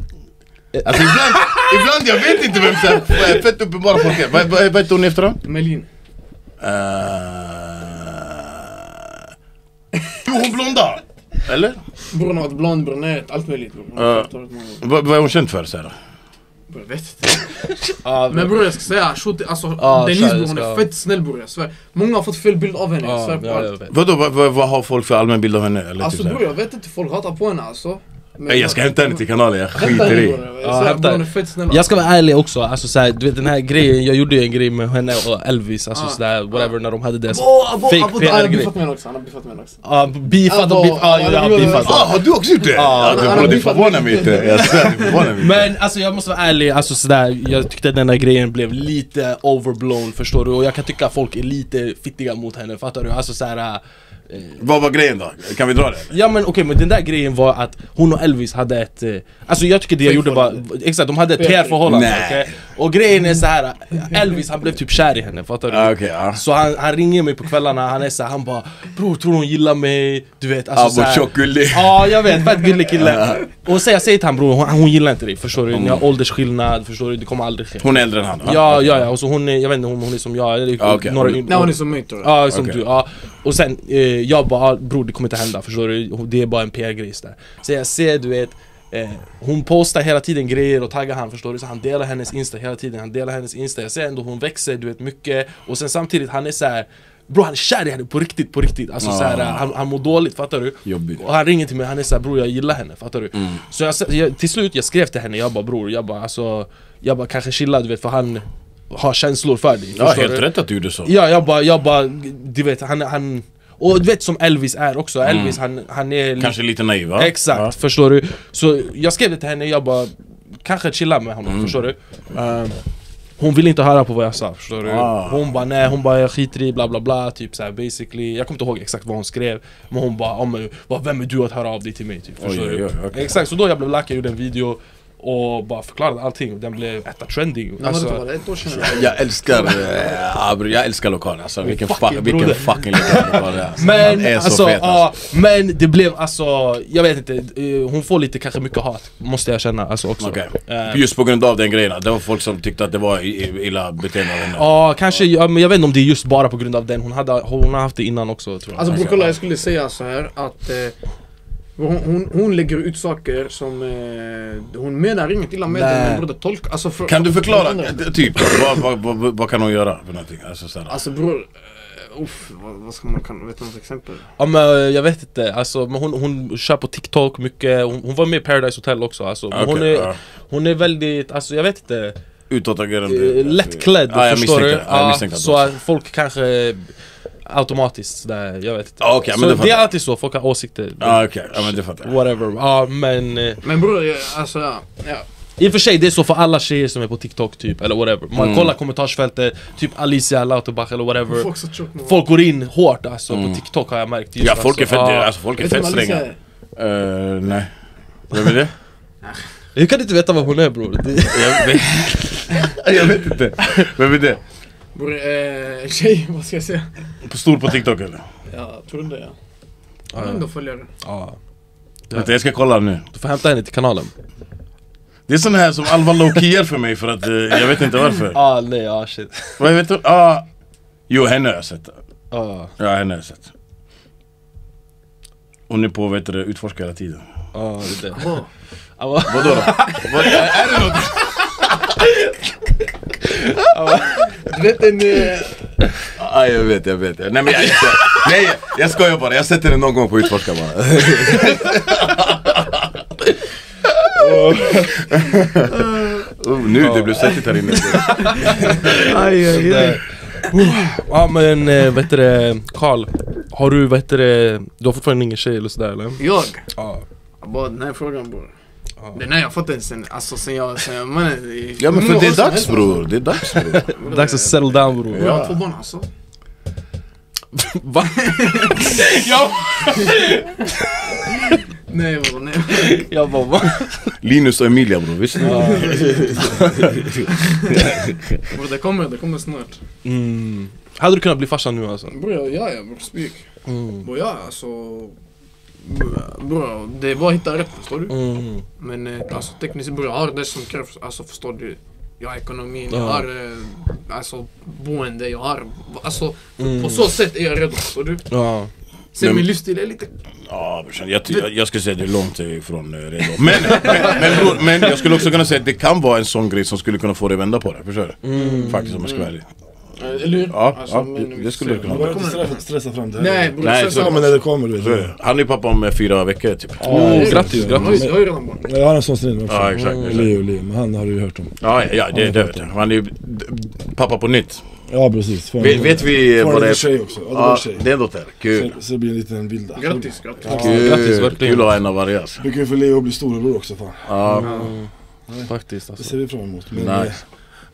Speaker 1: Alltså ibland, ibland jag vet inte vem så här, fett uppenbara folk är. Vad vad- vad heter hon i efternamn?
Speaker 3: Melin.
Speaker 1: Uh... Jo, hon blonda! Eller?
Speaker 3: Bror hon har blond, brunett, allt möjligt gånger.
Speaker 1: Vad är hon känd för? Så här?
Speaker 3: Jag vet inte. Men bror jag ska säga, shoot, alltså
Speaker 2: Ja,
Speaker 3: Denise bror hon är fett snäll bror jag svär. Många har fått fel bild av henne, jag
Speaker 2: Ja,
Speaker 3: svär på allt.
Speaker 1: Vadå, vad, vad, har folk för allmän bild av henne? Eller
Speaker 3: Alltså
Speaker 1: typ
Speaker 3: bror jag vet inte, folk hatar på henne alltså. Men-
Speaker 1: Nej, jag ska hämta henne till kanalen, jag skiter i.
Speaker 2: Ja, hämta. Jag ska vara ärlig också, alltså såhär, du vet den här grejen, jag gjorde ju en grej med henne och Elvis, alltså
Speaker 3: Ah.
Speaker 2: sådär whatever när de hade deras
Speaker 3: abo,
Speaker 2: fake
Speaker 3: abo, han har
Speaker 2: PR-grej
Speaker 3: biffat med henne också, han har biffat med henne också.
Speaker 2: Ja, beefat och beefat, ja jag har beefat
Speaker 1: Ah, har du också gjort det? Ja,
Speaker 3: han
Speaker 1: det, förvånar mig inte. Jag svär, det förvånar mig inte.
Speaker 2: Men alltså jag måste vara ärlig, alltså sådär, jag tyckte den där grejen blev lite overblown förstår du? Och jag kan tycka att folk är lite fittiga mot henne, fattar du? Alltså såhär
Speaker 1: Vad var grejen då? Kan vi dra det?
Speaker 2: Ja men okej, men den där grejen var att hon och Elvis hade ett eh, Alltså jag tycker det jag gjorde var, exakt de hade ett PR-förhållande okej? Och grejen är så här Elvis han blev typ kär i henne, fattar du?
Speaker 1: Ah, okej, ja.
Speaker 2: Så han, han ringer mig på kvällarna, han är såhär, han bara Bror tror hon gillar mig? Du vet alltså
Speaker 1: Ah,
Speaker 2: så
Speaker 1: tjock gullig.
Speaker 2: Ja jag vet, fett gullig kille Och så jag säger till han bror, hon, hon gillar inte dig, förstår du? Ni har åldersskillnad, förstår du? Det kommer aldrig ske
Speaker 1: Hon är äldre än han va?
Speaker 2: Ja, ja, ja, och så hon är, jag vet inte, hon, hon är som jag, eller
Speaker 1: okej.
Speaker 2: några
Speaker 3: Nej hon är som mig tror jag.
Speaker 2: Ja, som du, ja. Och sen, eh, jag bara, ah, bror det kommer inte hända, förstår du? Det är bara en PR-grej där. Så jag ser, du vet, eh, hon postar hela tiden grejer och taggar han, förstår du? Så han delar hennes Insta hela tiden, han delar hennes Insta. Jag ser ändå hon växer, du vet, mycket. Och sen samtidigt, han är så här. Bror han är kär i henne på riktigt, på riktigt. Alltså så här,
Speaker 1: Ah.
Speaker 2: han, han mår dåligt, fattar du?
Speaker 1: Jobbig.
Speaker 2: Och han ringer till mig, han är såhär bror jag gillar henne, fattar du? Så jag, jag, till slut jag skrev till henne, jag bara bror, jag bara alltså Jag bara kanske chilla du vet för han har känslor för dig
Speaker 1: Ja, helt
Speaker 2: du?
Speaker 1: rätt att du gjorde så.
Speaker 2: Ja, jag bara, jag bara, du vet han, han Och du vet som Elvis är också, Elvis han, han är li-
Speaker 1: Kanske lite naiv va?
Speaker 2: Exakt, förstår du? Så jag skrev det till henne, jag bara Kanske chilla med honom, förstår du? Ehm, Hon ville inte höra på vad jag sa, förstår du?
Speaker 1: Ah.
Speaker 2: Hon bara nej, hon bara jag skiter i bla bla bla, typ såhär basically Jag kommer inte ihåg exakt vad hon skrev Men hon bara, vad, vem är du att höra av dig till mig? Typ, förstår du?
Speaker 1: oj, okej.
Speaker 2: Exakt, så då jag blev lack, jag gjorde en video och bara förklarade allting, den blev etta trending alltså,
Speaker 3: det ett år sedan?
Speaker 1: Jag älskar, ja, bror, jag älskar lokal alltså. Vilken,
Speaker 2: Fucking
Speaker 1: fuck, vilken fucking lokal det är alltså.
Speaker 2: Men
Speaker 1: är så
Speaker 2: alltså,
Speaker 1: fet alltså.
Speaker 2: ja, men det blev alltså, jag vet inte, eh, hon får lite kanske mycket hat Måste jag känna alltså också
Speaker 1: Okej.
Speaker 2: Eh,
Speaker 1: Just på grund av den grejen, det var folk som tyckte att det var illa beteende av henne.
Speaker 2: Ja, kanske, ja, men jag vet inte om det är just bara på grund av den, hon, hade, hon har haft det innan också tror jag
Speaker 3: Alltså bror kolla jag skulle säga så här att hon, hon, hon lägger ut saker som eh, hon menar inget illa med det men bror det tolk, alltså för,
Speaker 1: Kan du förklara, eh, typ, vad, vad, vad, vad kan hon göra för någonting? Alltså, såhär.
Speaker 3: Alltså bror, eh, uff, vad, vad ska man kan, vet du något exempel?
Speaker 2: Ja men eh, jag vet inte, alltså, men hon, hon kör på TikTok mycket, hon, hon var med i Paradise Hotel också alltså. men hon, är,
Speaker 1: ja.
Speaker 2: hon är väldigt, alltså jag vet inte,
Speaker 1: Utåtagerande.
Speaker 2: eh, lättklädd
Speaker 1: Ja, jag
Speaker 2: förstår du?
Speaker 1: det
Speaker 2: så att folk kanske automatiskt sådär, jag vet inte
Speaker 1: Ja, okej, men
Speaker 2: Så
Speaker 1: det
Speaker 2: är alltid så, folk har åsikter
Speaker 1: Ja okej, ja men det fattar jag.
Speaker 2: Whatever, ja men eh,
Speaker 3: Men bror, jag- alltså ja, ja.
Speaker 2: I och för sig, det är så för alla tjejer som är på TikTok typ, eller whatever Man
Speaker 1: Mm.
Speaker 2: kollar kommentarsfältet, typ Alicia Lauterbach eller whatever
Speaker 3: Folk så.
Speaker 2: Folk går in hårt alltså,
Speaker 1: Mm.
Speaker 2: på TikTok har jag märkt just,
Speaker 1: Ja folk är
Speaker 2: alltså.
Speaker 1: fett,
Speaker 2: Ja.
Speaker 1: alltså, folk är
Speaker 3: du
Speaker 1: fett stränga.
Speaker 3: är?
Speaker 1: Uh, nej. Vem är det?
Speaker 2: Jag kan inte veta vad hon är bror.
Speaker 1: Jag vet, jag vet inte. Vem är det?
Speaker 3: Bror, eh, tjej, vad ska jag säga?
Speaker 1: Stor på TikTok eller?
Speaker 3: Jag tror det ja.
Speaker 2: Ja,
Speaker 3: Hon har ändå följare.
Speaker 2: ja.
Speaker 1: Vänta jag ska kolla nu.
Speaker 2: Du får hämta henne till kanalen
Speaker 1: Det är sån här som Alva low för mig för att eh, jag vet inte varför.
Speaker 2: Ah nej, ah shit
Speaker 1: Vad vet du? Ah, jo henne har jag sett.
Speaker 2: ah,
Speaker 1: Ja henne har jag sett. Hon är på vet du, utforska hela tiden.
Speaker 2: ah, det är det
Speaker 3: Vad?
Speaker 2: Ah, va?
Speaker 1: Vadå då? Vad, är, är det något?
Speaker 3: Vet en... Eh,
Speaker 1: Ja jag vet, jag vet. Nej men jag, jag, nej, jag skojar bara. Jag sätter den någon gång på utforska bara. oh, nu, det blev svettigt här inne.
Speaker 3: aj, aj, aj.
Speaker 2: Ja men eh, vet du Karl Har du, vet du du har fortfarande ingen tjej eller sådär eller?
Speaker 3: Jag?
Speaker 2: Ja
Speaker 3: Bara den här frågan bror. Den har jag fått den sen, alltså sen jag, sen jag, man, i-
Speaker 1: Ja men för det är dags bror. Det är dags bror.
Speaker 2: Dags att settle down bror
Speaker 3: Jag har två barn alltså.
Speaker 2: Va?
Speaker 3: Nej bror, nej.
Speaker 2: Jag bara va?
Speaker 1: Linus och Emilia bror, visst?
Speaker 3: Bror det kommer, det kommer snart.
Speaker 2: Mm. Hade du kunnat bli farsa nu alltså?
Speaker 3: Bror ja, ja, ja bror spik.
Speaker 2: Mm.
Speaker 3: Bror ja, alltså. Bror, det är bara att hitta rätt förstår du.
Speaker 2: Mm.
Speaker 3: Men eh, alltså tekniskt bror, jag har det som krävs, alltså förstår du. Jag har ekonomin, jag
Speaker 2: Ja.
Speaker 3: har eh, alltså boende, jag har, alltså
Speaker 2: Mm.
Speaker 3: på så sätt är jag redo förstår du.
Speaker 2: Ja
Speaker 3: Sen
Speaker 1: Men-
Speaker 3: min livsstil är lite,
Speaker 1: Ja jag, jag, jag skulle säga att det är långt ifrån eh, redo. Men, men, men, bror, men jag skulle också kunna säga att det kan vara en sån grej som skulle kunna få dig vända på det, förstår du?
Speaker 2: Mm.
Speaker 1: Faktiskt om jag ska vara ärlig.
Speaker 3: Eh, eller hur?
Speaker 1: Ja,
Speaker 3: Alltså,
Speaker 1: ja,
Speaker 3: men
Speaker 1: det- det skulle det kunna
Speaker 5: behöver inte stressa, stressa fram det.
Speaker 3: Nej
Speaker 1: Nej,
Speaker 5: Ja men när det kommer du
Speaker 1: är
Speaker 5: vet.
Speaker 1: det. Han är pappa om eh, fyra veckor typ.
Speaker 2: Oh,
Speaker 3: det-
Speaker 2: grattis,
Speaker 3: Jag har ju-
Speaker 2: grattis
Speaker 3: jag har ju redan barn.
Speaker 5: Jag har en sån strid också.
Speaker 1: Ja exakt. exakt.
Speaker 5: Leo, Leo, men han har du ju hört om.
Speaker 1: Ja, ja det, det vet jag. Han är ju pappa på nytt.
Speaker 5: Ja precis. Får
Speaker 1: Vet, vet vi vad det är?
Speaker 5: tjej också. Ja, det tjej.
Speaker 1: det är en dotter. Kul.
Speaker 5: Så, så det blir en liten vilda.
Speaker 3: Grattis, grattis.
Speaker 2: Ja,
Speaker 1: Kul,
Speaker 2: grattis, verkligen.
Speaker 1: kul att ha en av varje alltså.
Speaker 5: Du kan ju få Leo bli storebror också fan.
Speaker 1: Ja,
Speaker 2: Mm. Faktiskt
Speaker 5: Det
Speaker 2: alltså
Speaker 5: ser vi fram emot. Men,
Speaker 1: nice.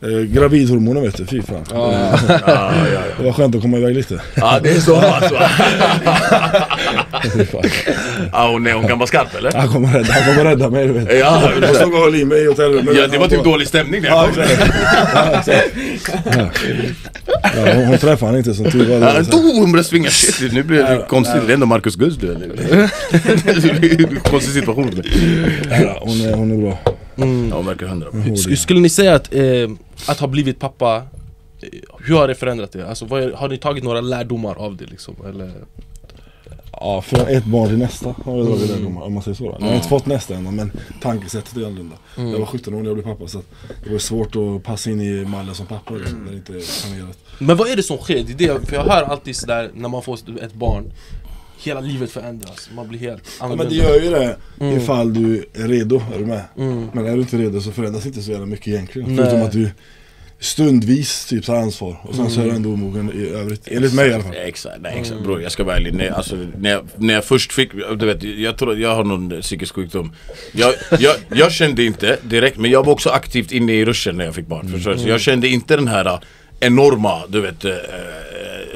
Speaker 5: Eh, gravidhormoner vet du, fy fan.
Speaker 2: Ja.
Speaker 1: Ja, ja, ja.
Speaker 5: Det var skönt att komma iväg lite.
Speaker 1: ja det är så alltså. Ja, hon, är, hon kan vara skarp eller?
Speaker 5: Han kommer rädda, han kommer rädda mig du vet.
Speaker 1: Ja,
Speaker 5: Jag måste nog hålla i mig i hotellrummet.
Speaker 1: ja det var typ dålig stämning.
Speaker 5: Ja exakt. Ja. Ja. Hon, hon träffade han inte som tur var.
Speaker 1: Ja,
Speaker 5: Det
Speaker 1: hon började svinga shit, nu blir det konstigt. Det är ändå Marcus Guzz du? Det Konstig situation.
Speaker 5: Ja, hon, är, hon är bra.
Speaker 2: Mm.
Speaker 1: Ja verkar hundra.
Speaker 2: Sk- Skulle ni säga att, eh, att ha blivit pappa eh, Hur har det förändrat er? Alltså, vad är, har ni tagit några lärdomar av det liksom? Eller?
Speaker 5: Ja, från ett barn till nästa har jag dragit
Speaker 2: Mm.
Speaker 5: lärdomar om man säger så. då. Jag har inte fått nästa än men tankesättet är annorlunda. Jag var 17 år när jag blev pappa så att det var svårt att passa in i mallen som pappa liksom, när det inte är planerat.
Speaker 2: Men vad är det som sker? Det är det, för jag hör alltid sådär när man får ett barn Hela livet förändras, man blir helt
Speaker 5: Ja,
Speaker 2: annorlunda
Speaker 5: men det gör ju det
Speaker 2: Mm.
Speaker 5: ifall du är redo, är du med?
Speaker 2: mm.
Speaker 5: Men är du inte redo så förändras inte så jävla mycket egentligen.
Speaker 2: Nej.
Speaker 5: Förutom att du stundvis typ ta ansvar och sen så är du ändå omogen i övrigt. Enligt mig i alla fall.
Speaker 1: Exakt, nej exakt bror jag ska vara ärlig. När, alltså, när, jag, när jag först fick, du vet jag tror att jag har någon psykisk sjukdom. Jag, jag, jag kände inte direkt, men jag var också aktivt inne i ruschen när jag fick barn. Du? Så jag kände inte den här äh, enorma, du vet eh,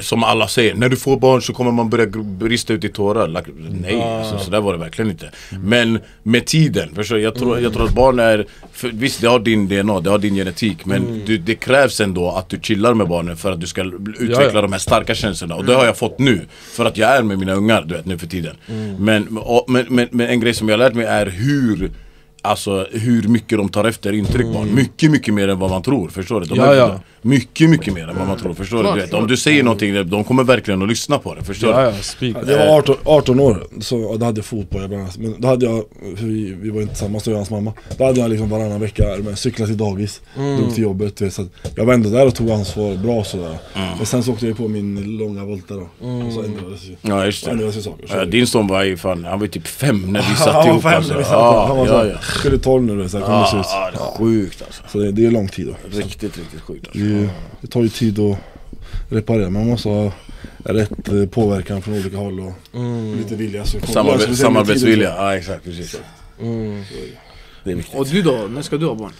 Speaker 1: som alla säger, när du får barn så kommer man börja brista ut i tårar. Like, nej, så, så där var det verkligen inte. Men med tiden, förstår? Jag tror, jag tror att barn är, för, visst det har din DNA, det har din genetik Men du, det krävs ändå att du chillar med barnen för att du ska utveckla
Speaker 2: Ja, ja.
Speaker 1: de här starka känslorna Och det har jag fått nu, för att jag är med mina ungar du vet nu för tiden men, och, men, men, men en grej som jag har lärt mig är hur Alltså hur mycket de tar efter intryck barn. Mycket, mycket mer än vad man tror. Förstår du? De
Speaker 2: Ja,
Speaker 1: är,
Speaker 2: ja.
Speaker 1: Mycket, mycket mer än vad man tror. Förstår
Speaker 3: Klart,
Speaker 1: du? vet, om du säger någonting, de kommer verkligen att lyssna på det. Förstår
Speaker 2: Ja,
Speaker 1: du?
Speaker 2: ja, speak.
Speaker 5: Jag var 18, 18 år, så då hade jag fotboll bland annat. Men då hade jag, för vi, vi var inte tillsammans, då jag och hans mamma. Då hade jag liksom varannan vecka med till dagis, drog till jobbet. Vet, så att jag var ändå där och tog ansvar bra sådär. Men sen så åkte jag på min långa volta då. Och så ändrades ju,
Speaker 1: Ja just det.
Speaker 5: ändrades ju saker. Så
Speaker 1: Ja, din son var ju fan, han var ju typ fem när vi
Speaker 5: han
Speaker 1: satt
Speaker 5: var
Speaker 1: ihop
Speaker 5: fem
Speaker 1: alltså.
Speaker 5: när vi satt
Speaker 1: Ja,
Speaker 5: Skulle 12 nu då, så här kommer det se ut.
Speaker 1: ja, det är sjukt alltså.
Speaker 5: Så det, det är lång tid då.
Speaker 1: Riktigt, riktigt sjukt alltså.
Speaker 5: Det, det tar ju tid att reparera, man måste ha rätt eh, påverkan från olika håll och lite vilja. Så kommer-
Speaker 1: Samarbe-
Speaker 5: så det är
Speaker 1: samarbetsvilja, ja exakt precis. Det är viktigt.
Speaker 3: Och du då? När ska du ha barn?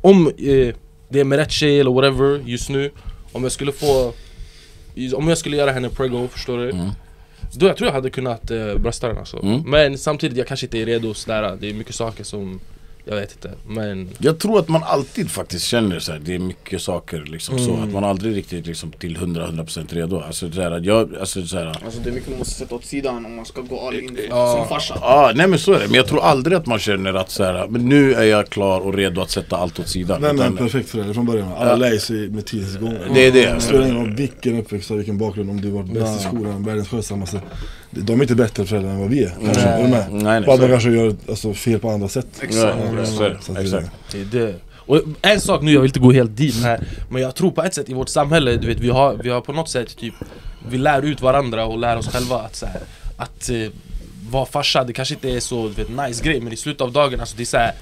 Speaker 2: Om eh, det är med rätt tjej eller whatever just nu Om jag skulle få Om jag skulle göra henne prego, förstår du? Då jag tror jag hade kunnat eh, brösta den alltså
Speaker 1: Mm.
Speaker 2: Men samtidigt, jag kanske inte är redo sådär Det är mycket saker som Jag vet inte, men
Speaker 1: Jag tror att man alltid faktiskt känner så här, det är mycket saker liksom så Att man aldrig riktigt liksom till 100-100% redo Alltså så här, att jag, alltså så här,
Speaker 3: Alltså det är mycket man måste sätta åt sidan om man ska gå all in
Speaker 2: Ja.
Speaker 3: som farsa.
Speaker 1: Ja, nej men så är det. Men jag tror aldrig att man känner att så här, men nu är jag klar och redo att sätta allt åt sidan.
Speaker 5: Vem är en
Speaker 1: Utan-
Speaker 5: perfekt förälder från början? Alla lär sig med tidens gång.
Speaker 1: Det är det.
Speaker 5: Det spelar ingen roll vilken uppväxt och vilken bakgrund, om du varit bäst i skolan, världens skötsammaste. De är inte bättre föräldrar än vad vi är. Kanske. Är du med?
Speaker 1: Nej, nej,
Speaker 5: de kanske gör alltså, fel på andra sätt.
Speaker 1: Ja, ja, så är
Speaker 5: Så att
Speaker 1: det. Exakt.
Speaker 2: det är det och en sak nu, jag vill inte gå helt deep här Men jag tror på ett sätt i vårt samhälle, du vet vi har, vi har på något sätt typ Vi lär ut varandra och lär oss själva att så här, Att eh, vara farsa, det kanske inte är så du vet, nice grej Men i slutet av dagen, alltså det är så här,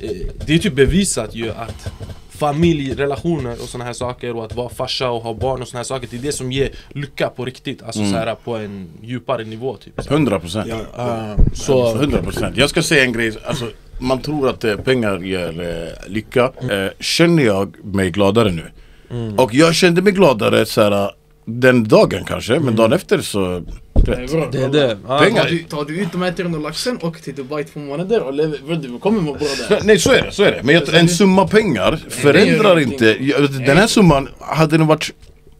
Speaker 2: eh, Det är typ bevisat ju att Familjerelationer och såna här saker och att vara farsa och ha barn och såna här saker Det är det som ger lycka på riktigt, alltså så här, på en djupare nivå typ så,
Speaker 1: 100 procent.
Speaker 5: Ja.
Speaker 2: Så,
Speaker 1: 100 procent. Jag ska säga en grej. Alltså, man tror att eh, pengar ger eh, lycka. Eh, känner jag mig gladare nu? Och jag kände mig gladare så här, den dagen kanske, men dagen efter så... Vet.
Speaker 3: bra.
Speaker 2: det är det
Speaker 1: Pengar.
Speaker 3: Tar du, tar du ut de här 300 laxen och till Dubai två månader och lever, bro, du kommer må bra där.
Speaker 1: Nej så är det, så är det. Men jag, en summa pengar förändrar inte. Den här summan hade den varit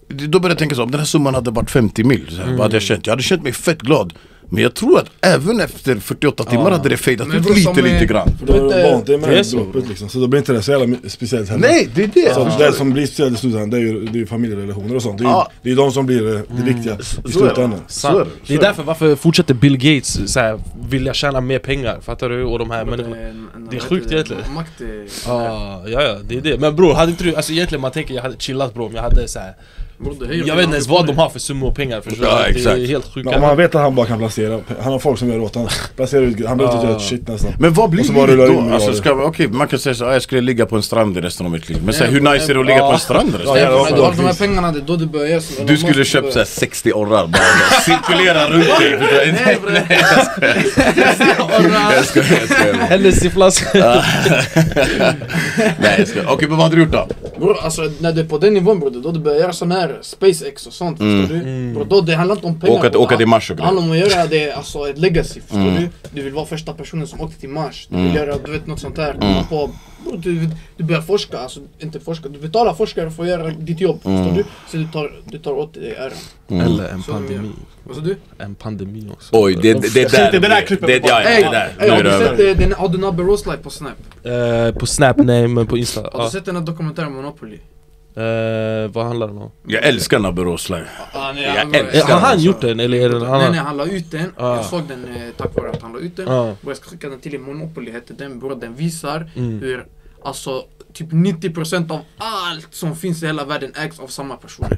Speaker 1: Då började jag tänka så, om den här summan hade varit 50 mil, så här, vad hade jag känt? Jag hade känt mig fett glad Men jag tror att även efter 48 timmar hade det fejdat ut lite, lite
Speaker 3: eh,
Speaker 1: grann
Speaker 5: För då har du med
Speaker 2: det är
Speaker 5: det
Speaker 2: så.
Speaker 5: beloppet liksom. Så då blir inte det så jävla speciellt heller.
Speaker 1: Nej, det är det!
Speaker 5: Så det som blir speciellt i slutändan, det är ju, det är ju familjerelationer och sånt. Det är ju
Speaker 1: Ja.
Speaker 5: det är de som blir det, det viktiga i
Speaker 1: Så är det.
Speaker 5: slutändan.
Speaker 1: Så är det,
Speaker 2: Det är därför varför fortsätter Bill Gates så här, vilja tjäna mer pengar, fattar du? Och de här människorna Det är sjukt egentligen.
Speaker 3: Makt är...
Speaker 2: Ah, ja, ja, det är det. Men bror, hade inte du, alltså egentligen man tänker jag hade chillat bror om jag hade så här, Jag vet inte ens vad de har för summor pengar förstår
Speaker 1: Ja,
Speaker 2: du? Det
Speaker 1: exakt.
Speaker 2: är helt sjuka
Speaker 5: om han vet att han bara kan placera, han har folk som gör åt honom. Placera ut, han behöver inte göra ett shit nästan.
Speaker 1: Men vad blir
Speaker 5: rullar
Speaker 1: då? Alltså, ska, okej, man kan säga så jag skulle ligga på en strand i resten av mitt liv Men så här,
Speaker 3: Nej,
Speaker 1: hur nice är det att ligga på en strand resten av
Speaker 5: Ja,
Speaker 1: mitt liv?
Speaker 3: Du har de här pengarna, det är då du börjar
Speaker 1: Du skulle köpt såhär 60 orrar bara, bara cirkulera runt dig
Speaker 3: Nej bre!
Speaker 1: Jag skojar, jag skojar
Speaker 2: Hennes i flaskan
Speaker 1: Nej jag skojar, okej men vad hade du gjort då?
Speaker 3: Bror alltså när du är på den nivån bror, det är då du börjar göra sån här SpaceX och sånt förstår du? Bror då det handlar inte om pengar.
Speaker 1: Åka- åka till Mars och
Speaker 3: Det handlar
Speaker 1: grejer.
Speaker 3: om att göra det, alltså ett legacy förstår du? Du vill vara första personen som åkte till Mars, du vill göra du vet något sånt här, komma på bror, du, du börjar forska, alltså inte forska, du betalar forskare för att göra ditt jobb förstår du? Så du tar, du tar åt dig äran.
Speaker 2: Eller en pandemi.
Speaker 3: Vad sa du?
Speaker 2: En pandemi också.
Speaker 1: Oj det, det, det där
Speaker 5: det där klippet
Speaker 1: det,
Speaker 5: på-
Speaker 1: ja, ja, det där,
Speaker 3: ey, har du sett eh, den, har du Nabbe Rose Life på Snap?
Speaker 2: Eh, På Snap, nej men på Insta
Speaker 3: Har du sett den här dokumentären Monopoly?
Speaker 2: Eh, Vad handlar den om?
Speaker 1: Jag älskar Nabbe Roslaj
Speaker 3: Ah, nej,
Speaker 1: Jag
Speaker 3: han-
Speaker 1: älskar
Speaker 2: Har han gjort den eller är det en
Speaker 3: Nej nej,
Speaker 2: annan?
Speaker 3: han la ut den.
Speaker 2: Ah.
Speaker 3: Jag såg den eh, tack vare att han la ut den.
Speaker 2: Ah.
Speaker 3: Och jag ska skicka den till er. Monopoly hette den bror. Den visar
Speaker 2: Mm.
Speaker 3: hur alltså typ 90% av allt som finns i hela världen ägs av samma personer.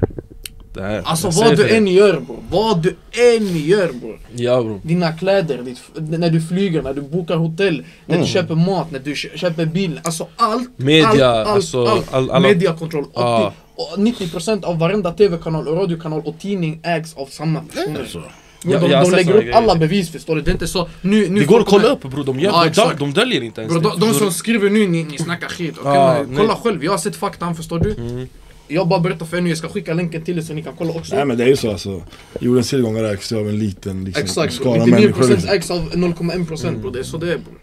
Speaker 2: Det här,
Speaker 3: Alltså
Speaker 2: jag
Speaker 3: vad du
Speaker 2: till
Speaker 3: än gör bror, vad du än gör bror.
Speaker 2: Ja bror.
Speaker 3: Dina kläder, ditt, när du flyger, när du bokar hotell, när du köper mat, när du kö- köper bil. Alltså allt,
Speaker 2: Media,
Speaker 3: allt, allt,
Speaker 2: alltså,
Speaker 3: allt.
Speaker 2: all- alla-
Speaker 3: Mediakontroll, 80,
Speaker 2: Ja.
Speaker 3: och 90% av varenda TV-kanal och radiokanal och tidning ägs av samma personer.
Speaker 1: Så.
Speaker 3: Bror,
Speaker 2: Ja,
Speaker 3: de, de lägger upp alla bevis förstår du, det är inte så nu, nu
Speaker 2: Det går att kolla upp bror, de,
Speaker 3: Ja,
Speaker 2: de, de döljer inte ens
Speaker 3: Bro,
Speaker 2: det,
Speaker 3: de, de som skriver nu, ni, ni snackar skit.
Speaker 2: Ja,
Speaker 3: men kolla
Speaker 2: nej.
Speaker 3: själv, jag har sett faktan förstår du. Jag bara berättar för er nu, jag ska skicka länken till er så ni kan kolla också.
Speaker 5: Nej men det är ju så alltså. Jordens tillgångar ägs ju av en liten liksom,
Speaker 3: Exakt,
Speaker 5: skara
Speaker 3: 99%
Speaker 5: människor. Liksom.
Speaker 3: ägs av 0,1% bro, det är så det är bro.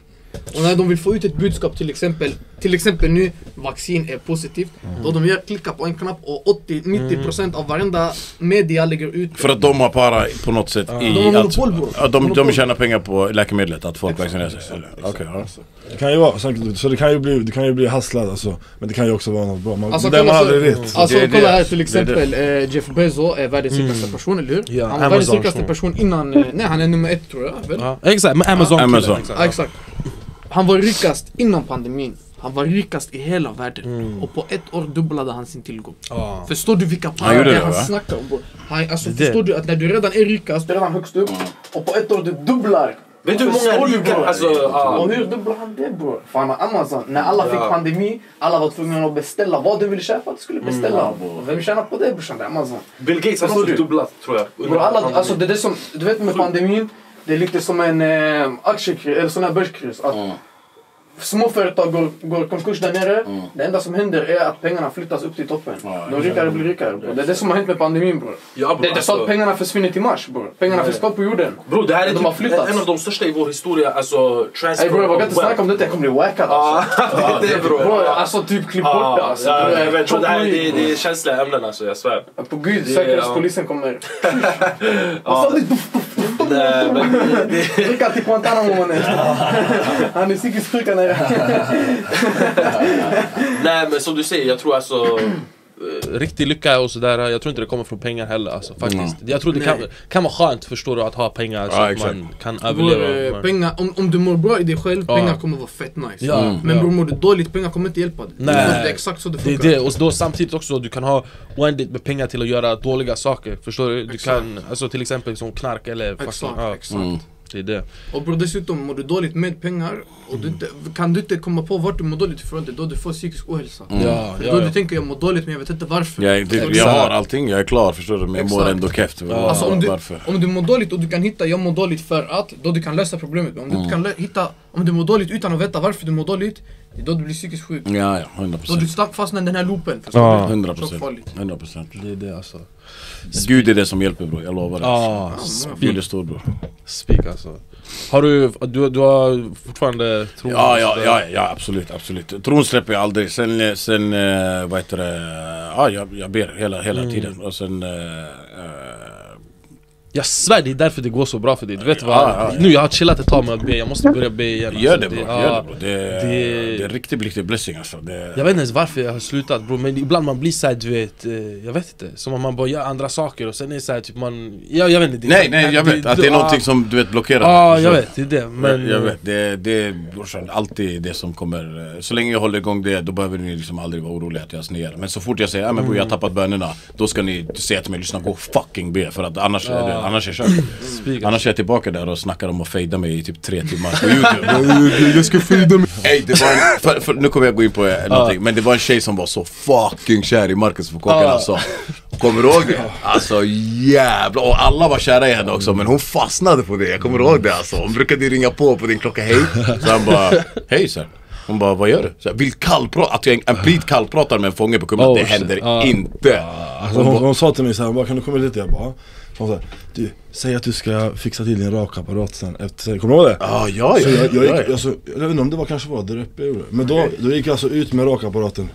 Speaker 3: Och när de vill få ut ett budskap till exempel, till exempel nu, vaccin är positivt. Då de gör, klickar på en knapp och 80-90% av varenda media lägger ut
Speaker 1: För att de har para på något sätt i
Speaker 3: De har monopol, bror.
Speaker 1: de, de
Speaker 3: Monopol.
Speaker 1: tjänar pengar på läkemedlet, att folk vaccinerar sig. Okej, ja.
Speaker 5: Det kan ju vara, så- det kan ju bli, det kan ju bli hasslad alltså. Men det kan ju också vara något bra. Man,
Speaker 3: Alltså,
Speaker 5: det där
Speaker 3: kolla
Speaker 5: man
Speaker 3: så-
Speaker 5: aldrig vet.
Speaker 3: Alltså
Speaker 1: Det det.
Speaker 3: kolla här till
Speaker 1: Det
Speaker 3: exempel, eh, Jeff Bezos är världens rikaste person, eller hur?
Speaker 2: Ja,
Speaker 3: han var världens rikaste person innan, eh, nej han är nummer ett tror jag väl?
Speaker 2: Ja, exakt, Amazon,
Speaker 1: Amazon.
Speaker 3: exakt. Han var rikast innan pandemin. Han var rikast i hela världen.
Speaker 2: Mm.
Speaker 3: Och på ett år dubblade han sin tillgång.
Speaker 2: Ja.
Speaker 3: Förstår du vilka
Speaker 1: Han
Speaker 3: pengar
Speaker 1: det,
Speaker 3: han
Speaker 1: va?
Speaker 3: snackar om? Han, alltså,
Speaker 2: Det
Speaker 3: förstår du att när du redan är rikast, du är redan högst upp. Och på ett år du dubblar.
Speaker 6: Vet du hur många rika, alltså, ja.
Speaker 3: Och hur dubblar han det bror? Fan Amazon, när alla fick
Speaker 6: Ja.
Speaker 3: pandemi, alla var tvungna att beställa vad du ville köpa, du skulle beställa. bror. Vem tjänar på det brorsan? Det är Amazon.
Speaker 6: Bill Gates har också
Speaker 3: du?
Speaker 6: dubblat tror jag.
Speaker 3: Bro, alla, alltså det är det som, du vet med pandemin, det är lite som en eh, aktiekris, eller sån här börskris. Att Små företag går, går konkurs där nere, det enda som händer är att pengarna flyttas upp till toppen. De rikare blir rikare bror. Det är det som har hänt med pandemin bror.
Speaker 6: Ja, bro,
Speaker 3: Det, det är så
Speaker 6: alltså-
Speaker 3: att pengarna försvinner till Mars bror. Pengarna finns kvar på jorden.
Speaker 6: Bro, det här är
Speaker 3: De har
Speaker 6: typ
Speaker 3: flyttats.
Speaker 6: en av de största i vår historia, alltså transfer
Speaker 3: Ey bror jag vågar inte snacka om detta, jag kommer bli wackad
Speaker 6: Ja,
Speaker 3: alltså.
Speaker 6: det är det bro.
Speaker 3: Bror alltså typ klipp bort det
Speaker 6: Ja,
Speaker 3: alltså.
Speaker 6: ja,
Speaker 3: Bror,
Speaker 6: jag vet, bro, det här det, det är känsliga ämnen alltså, jag svär.
Speaker 3: På gud,
Speaker 6: det är-
Speaker 3: säkerhetspolisen kommer. Vad sa du?
Speaker 6: Det, det,
Speaker 3: Skicka till Guantanamo mannen. Han är psykiskt sjuk här nere.
Speaker 6: nej men som du säger, jag tror alltså...
Speaker 2: Riktig lycka och sådär, jag tror inte det kommer från pengar heller alltså, faktiskt Jag tror det kan, kan vara skönt förstår du att ha pengar så att man kan överleva
Speaker 3: eh, pengar, om, om du mår bra i dig själv,
Speaker 2: Ja.
Speaker 3: pengar kommer vara fett nice.
Speaker 2: Ja, Mm.
Speaker 3: Men bror mår du dåligt, pengar kommer inte hjälpa dig.
Speaker 2: Nej.
Speaker 3: Det är exakt så det
Speaker 2: Det är
Speaker 3: funkar.
Speaker 2: det, och då samtidigt också du kan ha oändligt med pengar till att göra dåliga saker Förstår du? Du kan, alltså till exempel som knark eller fucking,
Speaker 3: Exakt,
Speaker 2: ja,
Speaker 3: exakt.
Speaker 2: Det är det
Speaker 3: Och bror dessutom, mår du dåligt med pengar och du inte, kan du inte komma på vart du mår dåligt ifrån, det är då du får psykisk ohälsa.
Speaker 2: Ja,
Speaker 3: Det är
Speaker 2: ja,
Speaker 3: då
Speaker 2: ja.
Speaker 3: du tänker jag mår dåligt men jag vet inte varför.
Speaker 1: Jag, det, jag har allting, jag är klar förstår du, men jag mår
Speaker 3: Exakt.
Speaker 1: ändå keft.
Speaker 3: Alltså om du,
Speaker 1: Varför?
Speaker 3: om du mår dåligt och du kan hitta jag mår dåligt för att, då du kan lösa problemet. Men om du inte kan lö- hitta, om du mår dåligt utan att veta varför du mår dåligt, det är då du blir psykiskt sjuk.
Speaker 1: Ja, ja, 100
Speaker 3: Då du fastnar i den här loopen.
Speaker 2: Ja.
Speaker 3: du?
Speaker 1: 100
Speaker 3: Så
Speaker 1: procent.
Speaker 3: farligt.
Speaker 1: 100 procent.
Speaker 2: Det är det alltså
Speaker 1: Gud är det som hjälper bror, jag lovar dig.
Speaker 2: Ja,
Speaker 1: Gud är
Speaker 2: speak,
Speaker 1: stor bror.
Speaker 2: speak alltså Har du, du, du har fortfarande tro?
Speaker 1: Ja, ja, ja, ja, absolut, absolut. Tron släpper jag aldrig. Sen, sen eh, vad heter det, ja, jag, jag ber hela, hela
Speaker 2: Mm.
Speaker 1: tiden. Och sen, eh,
Speaker 2: Jag svär det är därför det går så bra för dig, du vet vad?
Speaker 1: Ja, ja, ja.
Speaker 2: Nu jag har chillat ett tag med att be, jag måste börja be igen
Speaker 1: gör
Speaker 2: alltså.
Speaker 1: det bror,
Speaker 2: ja,
Speaker 1: gör det bror. Det,
Speaker 2: det-
Speaker 1: det är riktigt, riktigt blessing alltså. Det,
Speaker 2: Jag vet inte ens varför jag har slutat bror, men ibland man blir såhär du vet, eh, jag vet inte Som om man bara gör andra saker och sen är det såhär typ man, ja, jag vet inte det-
Speaker 1: nej, nej, jag vet. Att det är
Speaker 2: ja,
Speaker 1: någonting som du vet blockerar.
Speaker 2: Ja, jag vet, det är det men
Speaker 1: jag, jag vet, det, det är brorsan, alltid det som kommer eh, Så länge jag håller igång det, då behöver ni liksom aldrig vara oroliga att jag snear Men så fort jag säger, ja men bror jag har tappat bönerna Då ska ni säga till mig, lyssna gå och fucking be För att annars, är, det, annars är jag
Speaker 2: Speak,
Speaker 1: Annars är jag tillbaka där och snackar om att fejda mig i typ tre timmar på youtube Jag ska fejda mig Ey, det var en, för, för, Nu kommer jag gå in på eh, någonting Men det var en tjej som var så fucking kär i Marcus
Speaker 2: Ja.
Speaker 1: alltså Kommer du ihåg det? Alltså jävlar, och alla var kära i henne också men hon fastnade på det, jag kommer ihåg det alltså Hon brukade ringa på på din klocka hej Så han bara, hej så. Hon bara, vad gör du? Så här, vill kallprata, att jag en plit kallpratar med en fånge på kummen,
Speaker 2: Oh,
Speaker 1: det
Speaker 2: shit.
Speaker 1: händer
Speaker 2: Ja.
Speaker 1: inte
Speaker 5: Alltså, hon, hon sa till mig såhär, kan du komma lite? Jag bara, "Ja." så hon sa, du, säg att du ska fixa till din rakapparat sen efter, kommer du ihåg det?
Speaker 1: Ja, ja,
Speaker 5: Så
Speaker 1: ja,
Speaker 5: jag, jag,
Speaker 1: ja,
Speaker 5: gick,
Speaker 1: ja.
Speaker 5: alltså, jag vet inte om det var kanske var där uppe jag gjorde. Men då, då gick jag alltså ut med rakapparaten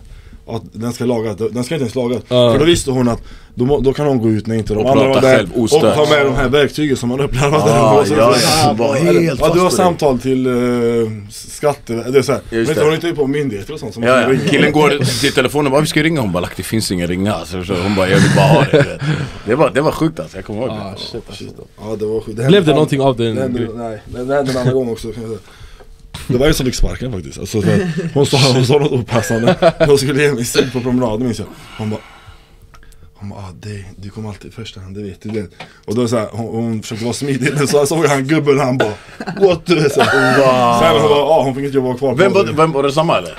Speaker 5: Att den ska lagas, den ska inte ens lagas
Speaker 2: Ja.
Speaker 5: För då visste hon att då, då kan hon gå ut när inte de
Speaker 1: Och
Speaker 5: andra var där.
Speaker 1: själv,
Speaker 5: Och ta med de här verktygen som man öppnar
Speaker 1: Ah,
Speaker 5: så-
Speaker 1: ja, ja. Helt
Speaker 5: Ja.
Speaker 1: fast
Speaker 5: du har
Speaker 1: det.
Speaker 5: samtal till uh, skatte, det är såhär Vet
Speaker 1: det.
Speaker 5: hon är inte på myndigheter och sånt som
Speaker 1: Ja, ja. Killen går till telefonen och bara, vi ska ringa, hon bara lagt det finns ingen ringa. Alltså, så Hon bara, jag vill bara ha det. Det, var, det var sjukt alltså, jag kommer ihåg
Speaker 2: ah,
Speaker 1: det
Speaker 2: shit, alltså.
Speaker 5: Ja det var sjukt.
Speaker 2: Blev det någonting av den
Speaker 5: Det hände, nej, det det hände en annan gång också kan jag säga. Det var ju som fick sparken faktiskt. Alltså, att hon, sa, hon sa något opassande. Hon skulle ge mig syn på promenaden minns jag. Hon bara Hon bara, ah, det, du kommer alltid i första hand, det vet du det. Och då så här, hon, hon försökte vara smidig, men så såg jag han gubben han bara What du vet så här. Sen hon bara, ah, hon fick inte jobba kvar
Speaker 1: Vem var, vem var det samma eller?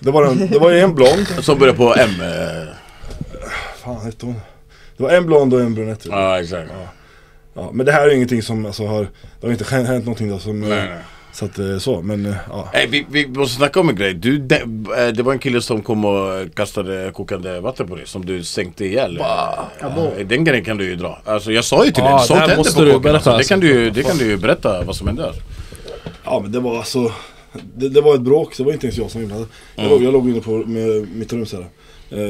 Speaker 5: Det var, en, det var en blond,
Speaker 1: Som började på M? eh,
Speaker 5: fan hette hon? Det var en blond och en brunett. Ja.
Speaker 1: Ja exakt.
Speaker 5: Ja, men det här är ingenting som alltså, har, det har inte hänt någonting då som, eh,
Speaker 1: Nej, nej.
Speaker 5: Så att eh, så, men eh, ja.
Speaker 1: Hey, vi, vi måste snacka om en grej. Du, det, eh, det var en kille som kom och kastade kokande vatten på dig som du sänkte ihjäl. Eh, Den grejen kan du ju dra. Alltså jag sa ju till dig,
Speaker 2: Ja,
Speaker 1: sånt
Speaker 2: det
Speaker 1: händer
Speaker 2: måste
Speaker 1: på
Speaker 2: du
Speaker 5: alltså.
Speaker 1: Alltså. Det, kan du, ju- det kan du ju berätta vad som hände.
Speaker 5: Ja men det var alltså Det, det var ett bråk, det var inte ens jag som var inblandad jag,
Speaker 1: Mm.
Speaker 5: låg, jag låg inne på med mitt rum såhär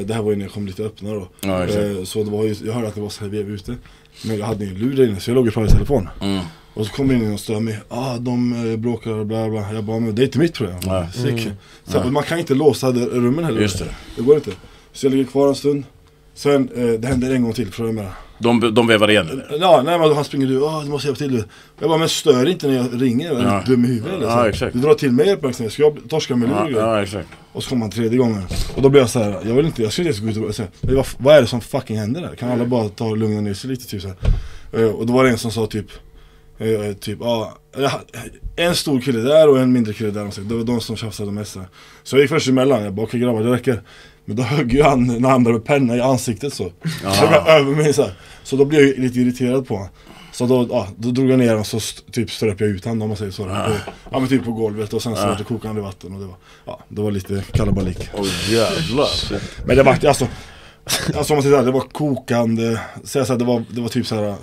Speaker 5: Det här var ju när jag kom lite öppnare då
Speaker 1: Ja,
Speaker 5: Så det var ju, jag hörde att det var så här vev ute Men jag hade ingen lur där inne så jag låg och pratade i telefon
Speaker 1: Mm.
Speaker 5: Och så kom det in och stör mig, ah de eh, bråkar och bla bla Jag bara, men det är inte mitt problem
Speaker 1: Ja.
Speaker 5: Sick. Så Man kan inte låsa de- rummen heller
Speaker 1: Just det.
Speaker 5: Det går inte Så jag ligger kvar en stund Sen, eh, det hände en gång till, förstår du vad jag?
Speaker 1: De, de vevar igen eller?
Speaker 5: Ja, nej men han springer du, ah, du måste hjälpa till du. Jag bara, men stör inte när jag ringer, är
Speaker 1: Ja.
Speaker 5: du dum i huvudet eller?
Speaker 1: Ja,
Speaker 5: Så,
Speaker 1: exakt.
Speaker 5: Du drar till mig uppmärksamhet, ska jag torska med
Speaker 1: Ja, ja exakt.
Speaker 5: Och så kommer han tredje gången. Och då blir jag så här, jag vill inte, jag skulle inte ens gå ut och säga, "Men vad, vad är det som fucking händer där? Kan alla bara ta och lugna ner sig lite typ så här. Eh, Och då var det en som sa typ, eh, typ, ja, ja, en stor kille där och en mindre kille där. och så. Det var de som tjafsade mest. så. Så jag gick först emellan, jag bara okej grabbar det räcker. Men då högg ju han när han med penna i ansiktet så. Så var över mig så här. Så då blev jag lite irriterad på honom. Så då, ja, då drog jag ner honom så st- typ ströp jag ut honom om man säger så. På, ja men typ på golvet och sen så vart det kokande vatten och det var, ja det var lite kalabalik.
Speaker 1: Åh jävlar.
Speaker 5: Men det var alltså, alltså om man säger så här, det var kokande, så här, det var, det var typ så här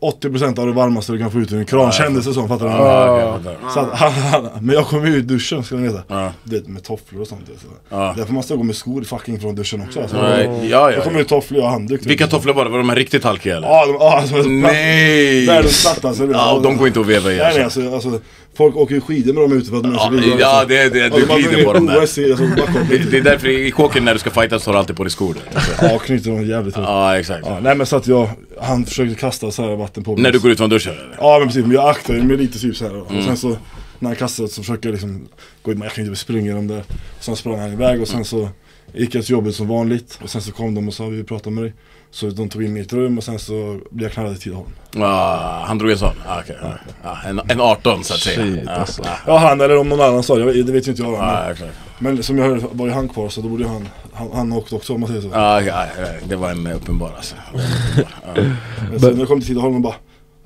Speaker 5: 80% av det varmaste du kan få ut ur en kran kändes det som, fattar du?
Speaker 1: Jag fattar.
Speaker 5: Så att, han, han, men jag kom ur duschen skulle ni veta. Du vet med tofflor och sånt. Så.
Speaker 1: Ja.
Speaker 5: Därför måste jag gå med skor fucking från duschen också. Alltså.
Speaker 1: Nej, ja,
Speaker 5: Jag
Speaker 1: ja,
Speaker 5: kom
Speaker 1: ja.
Speaker 5: ut tofflor och handduk.
Speaker 1: Vilka tofflor var det? Var de här riktigt halkiga eller?
Speaker 5: Ja, de, ja alltså,
Speaker 1: Nej!
Speaker 5: Världens plattaste.
Speaker 1: Ja, och de går inte att veva i
Speaker 5: Nej
Speaker 1: alltså.
Speaker 5: alltså, alltså folk åker ju skidor med dem ute för att de är så luriga,
Speaker 1: ja
Speaker 5: alltså.
Speaker 1: det, det,
Speaker 5: Alltså,
Speaker 1: du
Speaker 5: man
Speaker 1: glider på dem där.
Speaker 5: Alltså.
Speaker 1: Det, det är därför i kåken när du ska fightas har du alltid på dig skor.
Speaker 5: Ja, knyter dem jävligt hårt.
Speaker 1: Ja exakt.
Speaker 5: Nej men så att jag, han försökte kasta så här vatten på mig.
Speaker 1: När du går ut från duschen eller?
Speaker 5: Ja men precis, men jag aktar mig lite typ så här. Och
Speaker 1: Mm.
Speaker 5: sen så när han kastade så försöker jag liksom gå in, jag kan inte springa dem där. Sen sprang han iväg och sen så gick jag till jobbet som vanligt. Och sen så kom de och sa vi vill prata med dig. Så de tog in ett rum och sen så blev jag knallad i Tidaholm.
Speaker 1: Ja, han drog en sån? Ah, okej. ja. Ja, en, en 18 så att säga.
Speaker 2: Shit,
Speaker 1: ja,
Speaker 2: alltså.
Speaker 1: ja.
Speaker 5: Ja han eller om någon annan sa det, jag vet- det vet ju inte jag. Men,
Speaker 1: exakt.
Speaker 5: men som jag hörde var ju han kvar så då borde han, han, han åkte också om man säger så.
Speaker 1: Ja, ja, det var en uppenbar alltså. Ja.
Speaker 5: Men sen när jag kom till Tidaholm och bara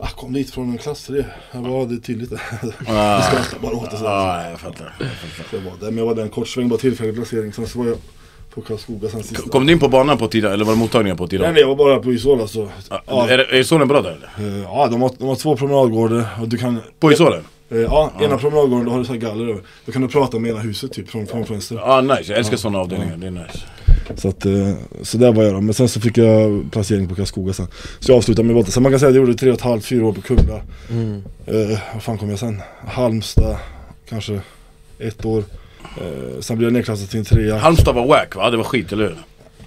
Speaker 5: Ah, kom dit från en klass till det. Jag bara, "Ja, det är tydligt det.
Speaker 1: Ja.
Speaker 5: Vi skrattar bara åt det så.
Speaker 1: Ja, jag fattar. jag fattar.
Speaker 5: Så jag var där, men jag var där en kort sväng, bara tillfällig placering. Sen så var jag på Karlskoga sen sista.
Speaker 1: Kom du in på banan på tiden eller var det mottagningen på
Speaker 5: Nej
Speaker 1: tiden?
Speaker 5: nej, jag var bara på Isola så. Ja,
Speaker 1: Är, är solen bra där eller?
Speaker 5: eh, ja de, har, de har två promenadgårdar och du kan...
Speaker 1: På Isolen?
Speaker 5: Eh, ja, ena promenadgården då har du så här galler över. Då kan du prata med ena huset typ från, från fönster.
Speaker 1: Ja, nice. Jag älskar sådana avdelningar. Det är nice.
Speaker 5: Så att, eh, så där var jag då. Men sen så fick jag placering på Karlskoga sen. Så jag avslutade med volta. Så man kan säga att jag gjorde tre och ett halvt, fyra år på Kumla.
Speaker 2: Mm.
Speaker 5: Eh, vad fan kom jag sen? Halmstad, kanske ett år. Eh, sen blev jag nedklassad till en trea.
Speaker 1: Halmstad var wack va? Det var skit, eller hur?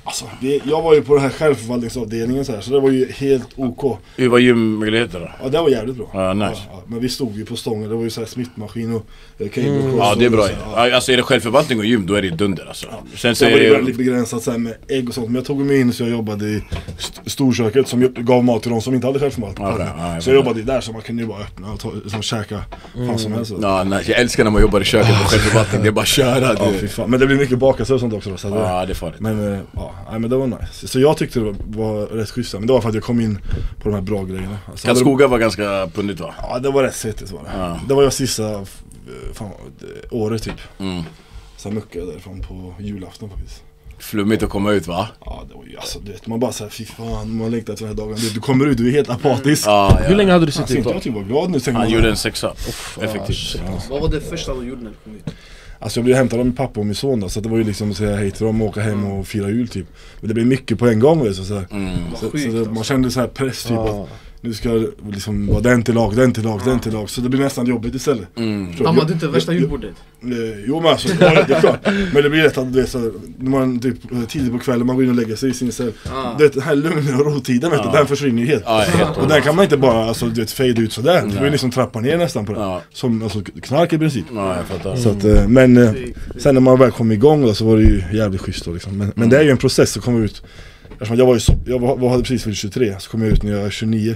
Speaker 5: Alltså, det, jag var ju på den här självförvaltningsavdelningen så, här, så det var ju helt OK.
Speaker 1: Hur var gymmöjligheter då?
Speaker 5: Ja det var jävligt bra.
Speaker 1: Ja, nice.
Speaker 5: ja, men vi stod ju på stången, det var ju så här smittmaskin och eh, cable
Speaker 1: Mm. Ja det är bra ju.
Speaker 5: ja.
Speaker 1: Alltså är det självförvaltning och gym då är det dunder alltså. Sen så
Speaker 5: Sen var det
Speaker 1: det
Speaker 5: väldigt begränsat så här, med ägg och sånt. Men jag tog mig in så jag jobbade i st- storköket som ju- gav mat till de som inte hade självförvaltning.
Speaker 1: Ja, jag
Speaker 5: så jag jobbade där så man kunde ju bara öppna och ta, liksom, käka fan som helst.
Speaker 1: Ja, nice. Jag älskar när man jobbar i köket på självförvaltning. Det är bara att köra.
Speaker 5: Ja, fy
Speaker 1: Det...
Speaker 5: fan. Men det blir mycket bakelse och sånt också då, så det,
Speaker 1: Ja det är farligt.
Speaker 5: Men eh, ja, nej, men det var nice. Så jag tyckte det var, var rätt schysst. Men det var för att jag kom in på de här bra grejerna. Alltså,
Speaker 1: Karlskoga var ganska pundigt va?
Speaker 5: Ja det var rätt svettigt var det.
Speaker 1: Ja.
Speaker 5: Det var jag sista fan, året typ.
Speaker 1: Mm.
Speaker 5: Sen muckade jag därifrån på julafton faktiskt.
Speaker 1: Flummigt att komma ut va?
Speaker 5: Ja det var ju alltså du vet man bara såhär fy fan man längtar till den här dagen. Du, du kommer ut du är helt apatisk.
Speaker 1: Ja,
Speaker 2: Hur länge
Speaker 1: ja.
Speaker 2: hade du
Speaker 5: Alltså,
Speaker 2: suttit
Speaker 5: inte
Speaker 2: då?
Speaker 5: jag typ var glad nu
Speaker 1: Han
Speaker 5: man.
Speaker 1: gjorde en sexa. Effektivt.
Speaker 2: shit.
Speaker 3: Vad var det första du gjorde när du kom ut?
Speaker 5: Alltså jag blev hämtad av min pappa och min son då, så det var ju liksom att säga hej till dem och åka hem och fira jul typ. Men det blev mycket på en gång vet du, så, så, här.
Speaker 1: Mm.
Speaker 5: så, så det,
Speaker 3: alltså.
Speaker 5: man kände så här press typ
Speaker 2: Ja.
Speaker 5: att nu ska liksom vara den till lag, den till lag, den till lag. Så det blir nästan jobbigt istället.
Speaker 1: Mm.
Speaker 5: Förstår du?
Speaker 3: Inte värsta julbordet.
Speaker 5: Eh, Jo men alltså, ja, det är klart. Men det blir lätt att det är så, här, när man typ eh, tidigt på kvällen, man går in och lägger sig i sin cell.
Speaker 3: Ah.
Speaker 5: Du vet den här lugn och rotiden vet du, den försvinner ju helt.
Speaker 1: Ja, helt
Speaker 5: Och den kan man inte bara alltså, du vet, fade ut sådär. Du får ju liksom trappa ner nästan på det.
Speaker 1: Ja.
Speaker 5: Som alltså, knark i princip.
Speaker 1: Ja, jag fattar.
Speaker 5: Så att, eh, men eh, sen när man väl kom igång då, så var det ju jävligt schysst då, liksom. men, men det är ju en process att komma ut eftersom jag var ju så, jag var, hade precis fyllt 23, så kom jag ut när jag var 29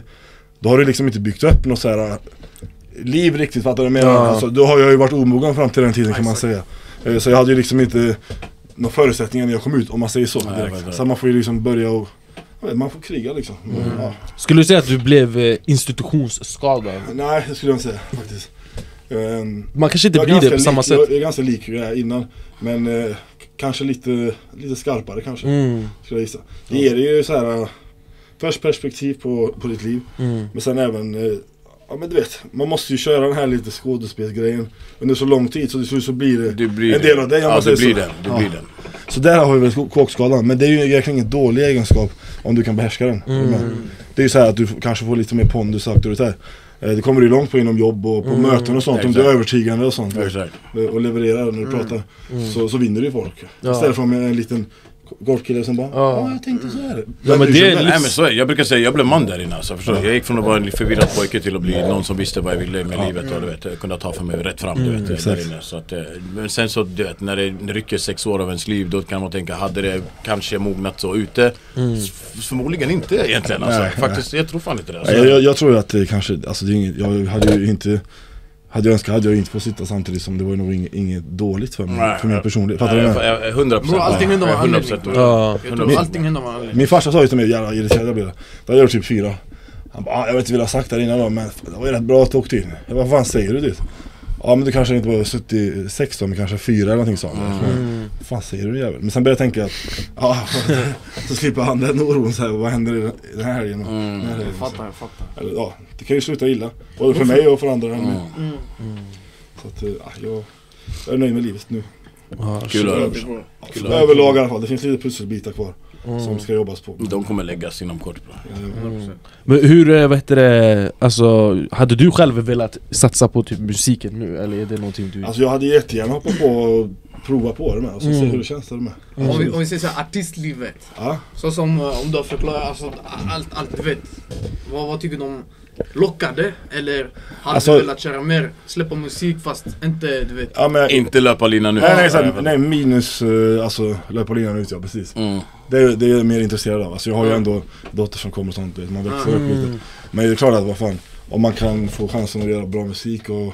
Speaker 5: Då har du liksom inte byggt upp något så här äh, liv riktigt, fattar du vad jag menar?
Speaker 2: Ja.
Speaker 5: Alltså, då har jag ju varit omogen fram till den tiden kan man säga Eh, Så jag hade ju liksom inte några förutsättningar när jag kom ut, om man säger så
Speaker 1: Nej,
Speaker 5: direkt.
Speaker 1: vet det.
Speaker 5: Så man får ju liksom börja och man får kriga liksom. Ja.
Speaker 2: Skulle du säga att du blev eh, institutionsskadad?
Speaker 5: Nej, det skulle jag inte säga faktiskt.
Speaker 2: Man kanske inte blir det på samma
Speaker 5: lik,
Speaker 2: sätt
Speaker 5: Jag är ganska lik hur jag är innan. Men eh, kanske lite, lite skarpare kanske.
Speaker 2: mm.
Speaker 5: Skulle jag gissa. Det ger ju så här. eh, Först perspektiv på, på ditt liv.
Speaker 2: Mm.
Speaker 5: Men sen även eh, Ja men du vet, man måste ju köra den här lite skådespelsgrejen under så lång tid så till slut så blir det
Speaker 1: Du blir
Speaker 5: en del av dig om
Speaker 1: Ja, det blir
Speaker 5: så.
Speaker 1: den. Det
Speaker 5: Ja.
Speaker 1: blir den.
Speaker 5: Så där har vi väl kå- kåkskadan, men det är ju egentligen ingen dålig egenskap om du kan behärska den. Med? Det är ju så här att du kanske får lite mer pondus och auktoritär. Eh, Det kommer du långt på inom jobb och på möten och sånt. Om du är
Speaker 1: Exakt.
Speaker 5: övertygande och sånt.
Speaker 1: Exakt.
Speaker 5: eh, Och levererar när du pratar. Så, så vinner du folk.
Speaker 2: Ja.
Speaker 5: Istället för med en liten golfkille som bara
Speaker 2: Ja.
Speaker 5: Ja, jag tänkte så här.
Speaker 2: Ja, men det är
Speaker 1: Nej men så är det. Jag brukar säga jag blev man där inne alltså, förstår du? Jag gick från att vara en förvirrad pojke till att bli någon som visste vad jag ville med livet och du vet, kunde ta för mig rätt fram du vet, där
Speaker 5: exakt.
Speaker 1: inne. Så att, eh, men sen så du vet, när det rycker sex år av ens liv då kan man tänka, hade det kanske mognat så ute? S- Förmodligen inte egentligen alltså.
Speaker 5: Nej,
Speaker 1: Faktiskt, jag tror fan inte det. Alltså.
Speaker 5: Nej, jag, jag tror att det kanske, alltså det är inget, jag hade ju inte hade jag önskat hade jag inte fått sitta samtidigt som det var nog inget, inget dåligt för mig,
Speaker 1: Nej,
Speaker 5: för min personlighet. Fattar du vad jag menar?
Speaker 1: Nej, 100 procent.
Speaker 3: Bro, allting händer av en anledning.
Speaker 2: Ja.
Speaker 3: Allting händer av en anledning.
Speaker 5: Min farsa sa ju till mig, jävla irriterad jag blev. Då hade jag gjort typ fyra. Han bara, ah, jag vet inte vad jag har sagt där innan då, men det var ju rätt bra att du åkte in. Jag bara, vad fan säger du dit? Ja men du kanske inte var 76 då, men kanske fyra eller någonting sånt. Mm. Fan säger du jävel? Men sen började jag tänka att, ja, så slipper han den oron så här, vad händer i den- här helgen?
Speaker 1: Mm.
Speaker 5: den här helgen?
Speaker 3: Jag fattar, jag fattar.
Speaker 5: Eller, ja, det kan ju sluta illa. Både för mig och för andra.
Speaker 1: Mm.
Speaker 3: Mm.
Speaker 5: Så att, eh, ja, jag, jag är nöjd med livet nu.
Speaker 2: Ja,
Speaker 1: Kul att höra.
Speaker 5: Överlag i alla fall, det finns lite pusselbitar kvar.
Speaker 2: Mm.
Speaker 5: Som ska jobbas på.
Speaker 1: De kommer läggas inom kort bro.
Speaker 5: Eh,
Speaker 3: 100%.
Speaker 2: Men hur, eh, vad heter det, alltså hade du själv velat satsa på typ musiken nu eller är det någonting du...
Speaker 5: Alltså jag hade jättegärna hoppat på prova på det med och så se
Speaker 2: Mm.
Speaker 5: hur det känns där med.
Speaker 3: Om vi, om vi säger såhär, artistlivet.
Speaker 5: Ja.
Speaker 3: Så som eh, om du har förklarat, alltså allt, allt du vet. Vad, vad tycker du om lockade? Eller hade
Speaker 5: Alltså-
Speaker 3: du velat köra mer, släppa musik fast inte, du vet.
Speaker 5: Ja men
Speaker 1: Inte löpa linan nu.
Speaker 5: Nej nej,
Speaker 1: vet.
Speaker 5: nej minus uh, alltså löpa linan ut ja precis.
Speaker 1: Mm.
Speaker 5: Det, är- det är jag mer intresserad av. Alltså jag har ju
Speaker 3: Mm.
Speaker 5: ändå dotter som kommer och sånt, man växer
Speaker 3: Mm.
Speaker 5: upp lite. Men det är klart att vad fan, om man kan få chansen att göra bra musik och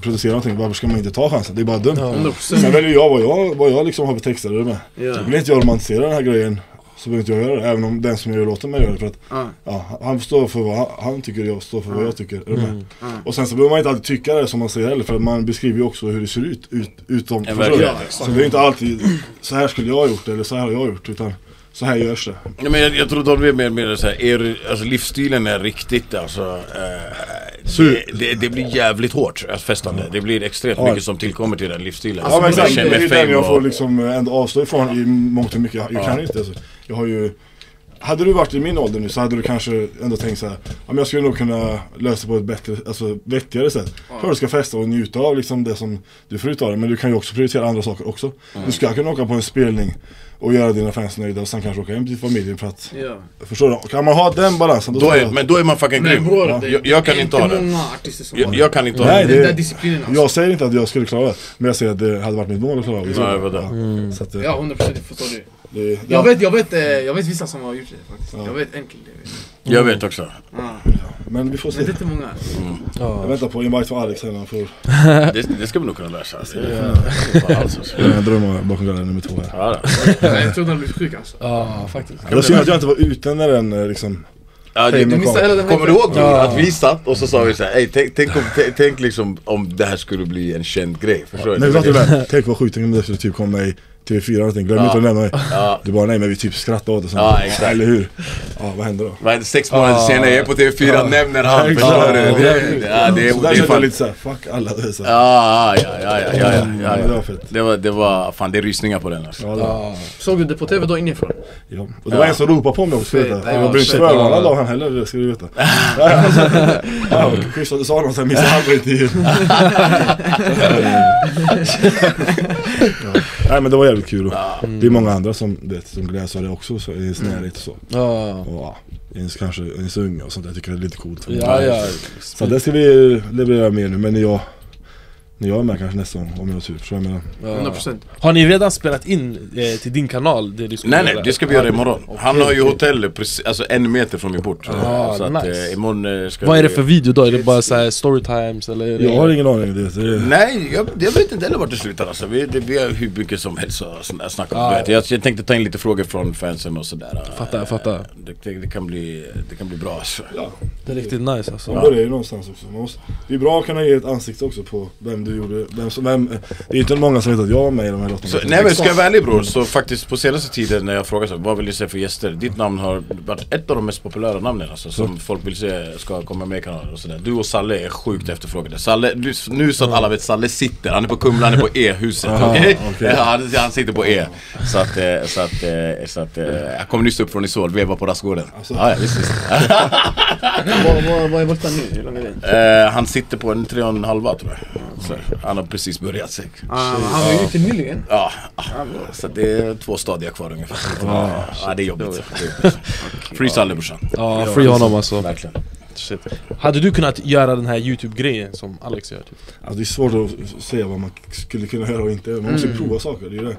Speaker 5: producera någonting, varför ska man inte ta chansen? Det är bara dumt.
Speaker 2: Ja.
Speaker 3: 100%.
Speaker 5: Sen väljer jag vad jag, vad jag liksom har för texter med.
Speaker 3: Ja.
Speaker 5: Vill inte jag romantisera den här grejen så behöver inte jag göra det. Även om den som jag gör låten med gör det. För att
Speaker 3: Ja.
Speaker 5: ja, han står för vad han, han tycker, jag står för vad jag tycker.
Speaker 2: Mm.
Speaker 5: Och sen så behöver man inte alltid tycka det som man säger heller för att man beskriver ju också hur det ser ut, ut utom.
Speaker 1: Ja,
Speaker 5: så det är inte alltid så här skulle jag ha gjort eller så här har jag gjort utan så här görs det.
Speaker 1: Ja, men jag, jag tror de är mer, mer så här, er, alltså livsstilen är riktigt alltså eh, det, det, det blir jävligt hårt alltså, festande. Det blir extremt
Speaker 5: Ja.
Speaker 1: mycket som tillkommer till den livsstilen.
Speaker 3: Alltså,
Speaker 5: ja men exakt,
Speaker 3: sen-
Speaker 5: det är den jag får liksom ändå avstå ifrån i mångt och mycket. Jag, jag
Speaker 1: Ja.
Speaker 5: kan inte alltså. Jag har ju hade du varit i min ålder nu så hade du kanske ändå tänkt så här, ja, men jag skulle nog kunna lösa på ett bättre, alltså vettigare sätt. Klart du ska festa och njuta av liksom det som du får ut av det, men du kan ju också prioritera andra saker också. Du ska kunna åka på en spelning och göra dina fans nöjda och sen kanske åka hem till familjen för att,
Speaker 3: Ja.
Speaker 5: förstår du? Kan man ha den balansen då,
Speaker 1: då är,
Speaker 5: jag-
Speaker 1: men då är man fucking grym. Ja. jag, jag kan inte ha
Speaker 3: har
Speaker 1: Jag, kan inte ha
Speaker 5: Nej,
Speaker 1: det.
Speaker 3: Den
Speaker 5: det-
Speaker 3: alltså.
Speaker 5: Jag säger inte att jag skulle klara det, men jag säger att det hade varit mitt mål att klara det.
Speaker 1: Ja, det.
Speaker 5: Ja. Så att, det,
Speaker 3: Ja 100% jag förstår det.
Speaker 5: Det,
Speaker 3: Jag vet, jag vet, eh, jag vet vissa som har gjort det faktiskt.
Speaker 5: Ja.
Speaker 3: Jag vet en kille. jag vet.
Speaker 1: Jag vet också.
Speaker 3: Ja.
Speaker 5: Men vi får se.
Speaker 3: Men det är inte många.
Speaker 5: Jag
Speaker 2: Ja.
Speaker 5: väntar på invite från Alex han får
Speaker 1: Det, det ska vi nog kunna lösa. Det är alltså.
Speaker 5: Jag drömmer bakom gallerien nummer två här.
Speaker 1: Ja.
Speaker 3: Jag trodde han blev sjuk alltså.
Speaker 2: ja, faktiskt.
Speaker 5: Det var synd att jag inte var ute när den eh, liksom...
Speaker 1: Ja, det,
Speaker 3: Du
Speaker 5: men
Speaker 3: missade hela den
Speaker 1: Kommer du ihåg
Speaker 2: Ja.
Speaker 1: att vi satt och så sa vi såhär, "Ey, tänk, tänk, om, tänk, liksom om det här skulle bli en känd grej, förstår
Speaker 5: Nej vi satt ju
Speaker 1: du?
Speaker 5: där, tänk vad sjukt, om det skulle typ komma i TV4 eller någonting, glöm
Speaker 1: Ja.
Speaker 5: inte att nämna mig.
Speaker 1: Ja,
Speaker 5: Du bara nej men vi typ skrattade åt det. så-
Speaker 1: Ja, exakt.
Speaker 5: Eller hur? Ja vad hände då?
Speaker 1: vad händer sex månader
Speaker 2: Ja.
Speaker 1: senare, jag är på TV4,
Speaker 5: Ja.
Speaker 1: nämner han, förstår du?
Speaker 5: Ja,
Speaker 1: Det,
Speaker 5: ja.
Speaker 1: det, ja, det, är-
Speaker 5: Så där
Speaker 1: är
Speaker 5: kände jag lite såhär, fuck alla. Det är så.
Speaker 1: Ja, ja, ja, ja, ja, ja, ja,
Speaker 5: Ja, det var fett.
Speaker 1: Det var, det var, fan det är rysningar på den alltså.
Speaker 5: Ja.
Speaker 3: Såg du det på TV då inifrån?
Speaker 5: Ja. Och det var
Speaker 1: Ja.
Speaker 5: en som ropade på mig också, vet
Speaker 3: Fett.
Speaker 5: jag.
Speaker 3: Ja,
Speaker 5: Jag blev inte förvarnad av han heller, det ska du veta. Schysst att du sa något, sen missade halva intervjun. Ja. Nej men det var jävligt kul och det är många andra som, vet, som gläds av det också, så i ens närhet och så.
Speaker 2: Ja.
Speaker 5: Och ja, ens kanske ens unga och sånt där tycker jag är lite coolt.
Speaker 2: Ja, ja.
Speaker 5: Så det ska vi leverera mer nu, men jag när jag är med kanske nästa gång om jag har tur. Förstår du vad jag menar?
Speaker 3: 100%
Speaker 2: Har ni redan spelat in eh, till din kanal? Det du skulle
Speaker 1: Nej nej, det ska vi göra imorgon. Han har ju
Speaker 2: okej.
Speaker 1: hotell precis, alltså en meter från min port.
Speaker 2: Ah,
Speaker 1: så att
Speaker 2: nice.
Speaker 1: eh, imorgon eh, ska
Speaker 2: Vad är det för video då? Är det bara såhär storytimes eller? är det-
Speaker 5: Jag har ingen aning. Det, det,
Speaker 1: Nej, jag, jag vet inte heller vart det slutar alltså. vi, det, vi har hur mycket som helst att sn- snacka om.
Speaker 2: Ah.
Speaker 1: Vet, Jag, jag tänkte ta in lite frågor från fansen och sådär.
Speaker 2: Fattar,
Speaker 1: Eh,
Speaker 2: fattar.
Speaker 1: Det, det, det, kan bli, det kan bli bra alltså.
Speaker 2: Det är riktigt nice alltså.
Speaker 5: Man börjar ju någonstans också. Måste, det är bra att kunna ge ett ansikte också på vem du gjorde, vem som, vem, det är inte många som vet att jag var med i de här låtarna.
Speaker 1: Nej men ska jag vara ärlig bror, så faktiskt på senaste tiden när jag frågar så, vad vill ni se för gäster? Ditt namn har varit ett av de mest populära namnen alltså, som folk vill se ska komma med i kanalen och sådär. Du och Salle är sjukt efterfrågade. Salle, du, nu så att alla vet, Salle sitter, han är på Kumla, han är på E-huset. okej?
Speaker 5: okej.
Speaker 1: Ja, han, han sitter på E. Så att, eh, så att, eh, så att eh, jag kom nyss upp från Isol, veva på rastgården.
Speaker 5: Alltså.
Speaker 1: Ja, ja, visst, visst.
Speaker 3: Vad, är borta nu? Hur lång är det?
Speaker 1: Eh, han sitter på en tre och en halva tror jag. Så, han har precis börjat sig.
Speaker 3: Ah, han var ju ute nyligen.
Speaker 1: Ja, så det är två stadier kvar ungefär. Ja, det är jobbigt. Free Salle brorsan.
Speaker 2: Ja, free honom alltså.
Speaker 1: Verkligen.
Speaker 2: Shit. Hade du kunnat göra den här youtube-grejen som Alex gör? Typ?
Speaker 5: Alltså, det är svårt att säga vad man skulle kunna göra och inte. Man måste ju prova saker, det är ju det.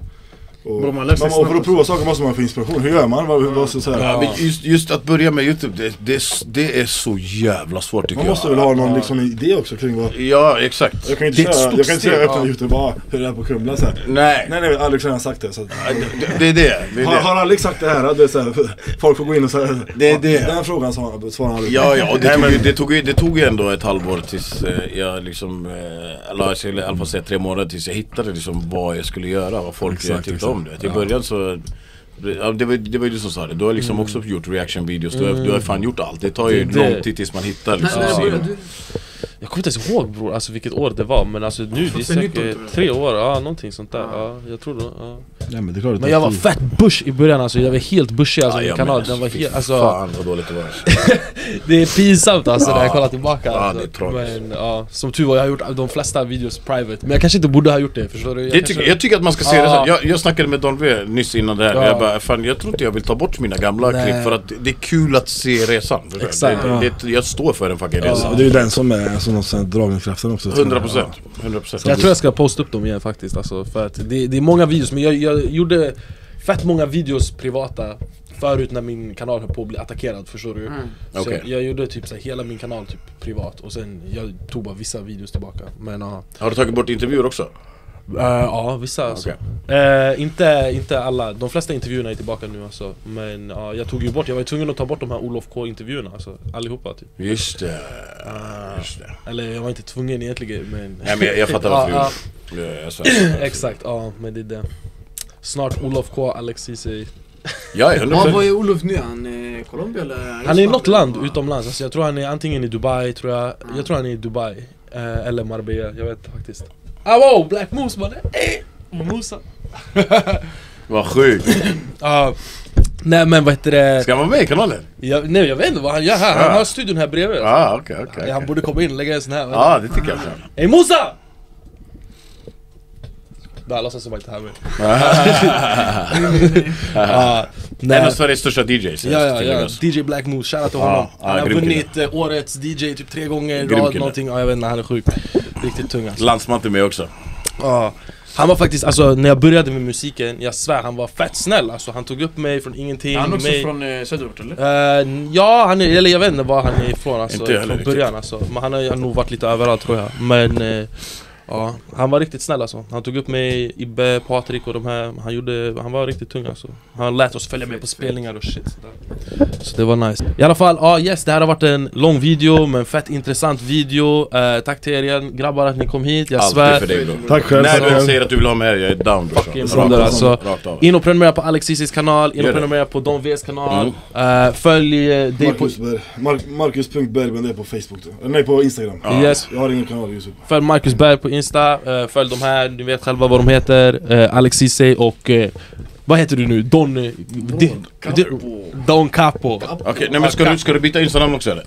Speaker 5: Och,
Speaker 3: Bro, man
Speaker 5: man, och för att prova saker måste man få inspiration. Hur gör man? Vad, vad, så, här,
Speaker 1: Ja, men just, just att börja med Youtube, det, det, det är så jävla svårt tycker
Speaker 5: Man
Speaker 1: jag.
Speaker 5: måste väl ha någon liksom, idé också kring vad...
Speaker 1: Ja, exakt.
Speaker 5: Jag kan inte säga, jag kan inte säga öppna youtube bara hur det är på Kumla så här.
Speaker 1: Nej,
Speaker 5: Nej nej, Alex har redan sagt det. Så att,
Speaker 1: det, det är det. det, är
Speaker 5: har,
Speaker 1: det.
Speaker 5: har Alex sagt det här, det är så här folk får gå in och säga
Speaker 1: Det är det.
Speaker 5: Den frågan svarar svarar han
Speaker 1: Ja, ja, och det
Speaker 5: Nej,
Speaker 1: tog,
Speaker 5: men-
Speaker 1: ju, det, tog ju, det tog ju ändå ett halvår tills eh, jag liksom, eh, eller jag skulle i alla fall säga tre månader tills jag hittade liksom vad jag skulle göra, vad folk
Speaker 5: Exakt,
Speaker 1: tyckte
Speaker 5: exakt.
Speaker 1: Om det. I början så Ja, det, var, det var ju du som sa det, du har liksom också gjort reaction videos, du, har, du har fan gjort allt. Det tar ju
Speaker 2: Det
Speaker 1: lång tid tills man hittar liksom
Speaker 3: började du?
Speaker 2: Jag kommer inte ens ihåg bror, alltså vilket år det var men alltså nu det är
Speaker 3: 2019
Speaker 2: säkert
Speaker 3: jag.
Speaker 2: tre år, ja någonting sånt där. Ja, jag tror det. Ja.
Speaker 5: Nej men det är klart
Speaker 2: Men jag var fett bush i början alltså, jag var helt bushig alltså,
Speaker 1: Ja,
Speaker 2: min
Speaker 1: jag
Speaker 2: kanal. Den var helt, alltså,
Speaker 1: Fan vad dåligt det var.
Speaker 2: det är pinsamt alltså när jag
Speaker 1: Ja.
Speaker 2: kollar tillbaka.
Speaker 1: Ja,
Speaker 2: Alltså.
Speaker 1: det är.
Speaker 2: Men ja, som tur var, jag har gjort de flesta videos private. Men jag kanske inte borde ha gjort det, förstår du? Jag
Speaker 1: Det
Speaker 2: kanske...
Speaker 1: tycker, jag tycker att man ska se det
Speaker 2: Ja.
Speaker 1: så. Jag, jag snackade med Don V nyss innan det här.
Speaker 2: Ja.
Speaker 1: Jag bara, fan jag tror inte jag vill ta bort mina gamla
Speaker 2: Nej.
Speaker 1: klipp för att det är kul att se resan.
Speaker 2: Exakt.
Speaker 1: Det, det, jag står för den fucking resan.
Speaker 5: det är ju den som är sånt här dragningskraften också
Speaker 1: 100 procent. 100 procent.
Speaker 2: Jag tror jag ska posta upp dem igen faktiskt alltså, för att det, det är många videos, men jag, jag gjorde fett många videos privata Förut när min kanal höll på att bli attackerad, förstår du? Så
Speaker 1: Okej.
Speaker 2: jag, jag gjorde typ så här, hela min kanal typ privat och sen jag tog bara vissa videos tillbaka Men ja,
Speaker 1: Har du tagit bort intervjuer också?
Speaker 2: Eh, ja vissa alltså.
Speaker 1: Okej.
Speaker 2: Eh, inte, inte alla, de flesta intervjuerna är tillbaka nu alltså Men ja, jag tog ju bort, jag var tvungen att ta bort de här Olof K intervjuerna alltså, allihopa typ
Speaker 1: Just det.
Speaker 2: Ah,
Speaker 1: Just det.
Speaker 2: Eller jag var inte tvungen egentligen men
Speaker 1: Nej men jag, jag fattar
Speaker 2: ja.
Speaker 1: du gjorde. Jag.
Speaker 2: Exakt, ja men det är det Snart Olof K, Alex Ceesay
Speaker 1: Ja, 100
Speaker 3: Vad vad
Speaker 1: procent.
Speaker 3: är Olof nu? Han är Colombia eller?
Speaker 2: Han är i något land utomlands, alltså, jag tror han är antingen i Dubai, tror jag Jag tror han är i Dubai eh, Eller Marbella, jag vet faktiskt Ah wow, Black Moose mannen! Eh, Mosa
Speaker 1: Vad sjukt.
Speaker 2: Ja, Nej men vad heter det?
Speaker 1: Ska han vara med i kanalen?
Speaker 2: Jag, nej jag vet inte vad han gör här, han
Speaker 1: Ja.
Speaker 2: har studion här bredvid
Speaker 1: Ja, ah, okej okej.
Speaker 2: Han borde komma in och lägga en sån här
Speaker 1: Ja, det tycker jag.
Speaker 2: Ey Musa! Där låtsas som att jag inte är här ja,
Speaker 1: En av Sveriges största DJs.
Speaker 2: Ja, ja, ja. DJ Black Moose, shoutout till honom Han har vunnit eh, årets DJ typ tre gånger,
Speaker 1: Grym
Speaker 2: rad någonting, ja jag vet inte, han är sjuk Riktigt tung alltså
Speaker 1: Landsman till mig också.
Speaker 2: Ja. Han var faktiskt, alltså när jag började med musiken, jag svär han var fett snäll alltså Han tog upp mig från ingenting
Speaker 3: Är han också
Speaker 2: mig,
Speaker 3: från eh, söderort eller?
Speaker 2: Eh, ja, han är, eller jag vet inte var han är ifrån alltså,
Speaker 1: Inte
Speaker 2: från
Speaker 1: riktigt.
Speaker 2: början alltså. Men han har, han har nog varit lite överallt tror jag Men eh, ja, han var riktigt snäll alltså Han tog upp mig, Ibbe, Patrik och de här Han, gjorde, han var riktigt tung alltså Han lät oss följa med på spelningar och shit sådär. Så det var nice I alla fall, ja yes det här har varit en lång video men fett intressant video eh, Tack till er igen grabbar att ni kom hit, jag
Speaker 1: Alltid
Speaker 2: svär
Speaker 1: för dig bror.
Speaker 5: Tack själv.
Speaker 1: När du säger att du vill ha med jag är down brorsan.
Speaker 2: Alltså.
Speaker 1: Rakt av.
Speaker 2: In och prenumerera på Alex Cissis kanal, in och prenumerera på Don V's kanal Eh, Följ eh, dig på
Speaker 5: Marcus, Berg, Mark, Marcus.bergben, det är på Facebook då. Nej, på Instagram.
Speaker 2: Yes.
Speaker 5: Jag har ingen kanal på Youtube.
Speaker 2: Följ Marcus Berg på Insta, eh, följ de här, ni vet själva vad de heter uh, Alex Ceesay och eh, vad heter du nu? Don... eh, Di- Di- Don Capo
Speaker 1: Okej, nej men ska du, ska du byta Insta-namn också eller?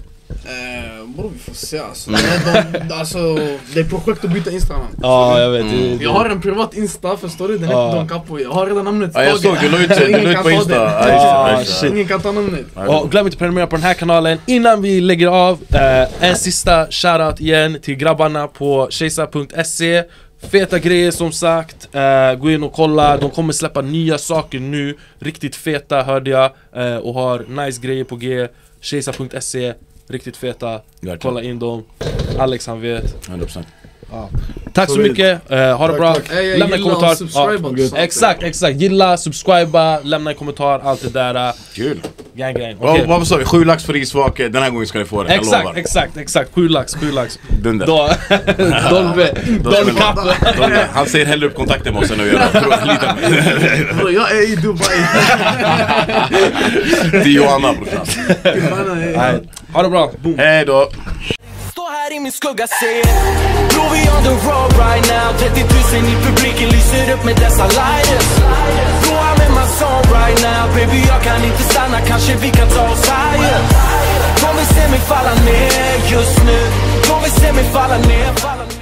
Speaker 3: Bror vi får se alltså. De, alltså det är projekt att byta Instagram.
Speaker 2: Ja jag vet, det, det,
Speaker 3: Jag har en privat Insta, förstår du? Den
Speaker 2: Ja.
Speaker 3: heter Don Capo. Jag har redan namnet
Speaker 1: Ja, jag såg, du la ut-
Speaker 3: kan
Speaker 1: på
Speaker 3: ta
Speaker 1: Insta.
Speaker 3: det.
Speaker 1: Ja, det,
Speaker 2: Ah,
Speaker 1: det.
Speaker 3: Ingen kan ta namnet.
Speaker 2: Och glöm inte att prenumerera på den här kanalen Innan vi lägger av, eh, en sista shoutout igen till grabbarna på kejsar.se Feta grejer som sagt, eh, gå in och kolla, de kommer släppa nya saker nu Riktigt feta hörde jag, eh, och har nice grejer på G Kejsar.se, riktigt feta,
Speaker 1: Verkligen.
Speaker 2: kolla in dem. Alex han vet.
Speaker 1: 100%
Speaker 2: Tack så mycket, eh, ha det
Speaker 5: Tack,
Speaker 2: bra,
Speaker 5: tack.
Speaker 3: Jag
Speaker 2: lämna en kommentar. Exakt, exakt, gilla, subscriba, lämna en kommentar, allt det där.
Speaker 1: Kul!
Speaker 2: Gang gang,
Speaker 1: Vad, sa vi? Sju lax för isvake, den här gången ska ni få det, jag
Speaker 2: Exakt,
Speaker 1: lovar.
Speaker 2: exakt, exakt, sju lax, sju lax.
Speaker 1: Dunder.
Speaker 2: Dolbe,
Speaker 1: De- Han säger hellre upp kontakten med oss än att göra
Speaker 3: Bror jag är i Dubai.
Speaker 1: Till Johanna brorsan.
Speaker 2: Ha det bra,
Speaker 1: Hej då!
Speaker 4: Står här i min skugga ser Tror vi on the road right now? 30 000 i publiken lyser upp med dessa lighters. Bro I'm in my zone right now. Baby jag kan inte stanna, kanske vi kan ta oss higher. De vill se mig falla ner just nu. De vill se mig falla ner, falla ner.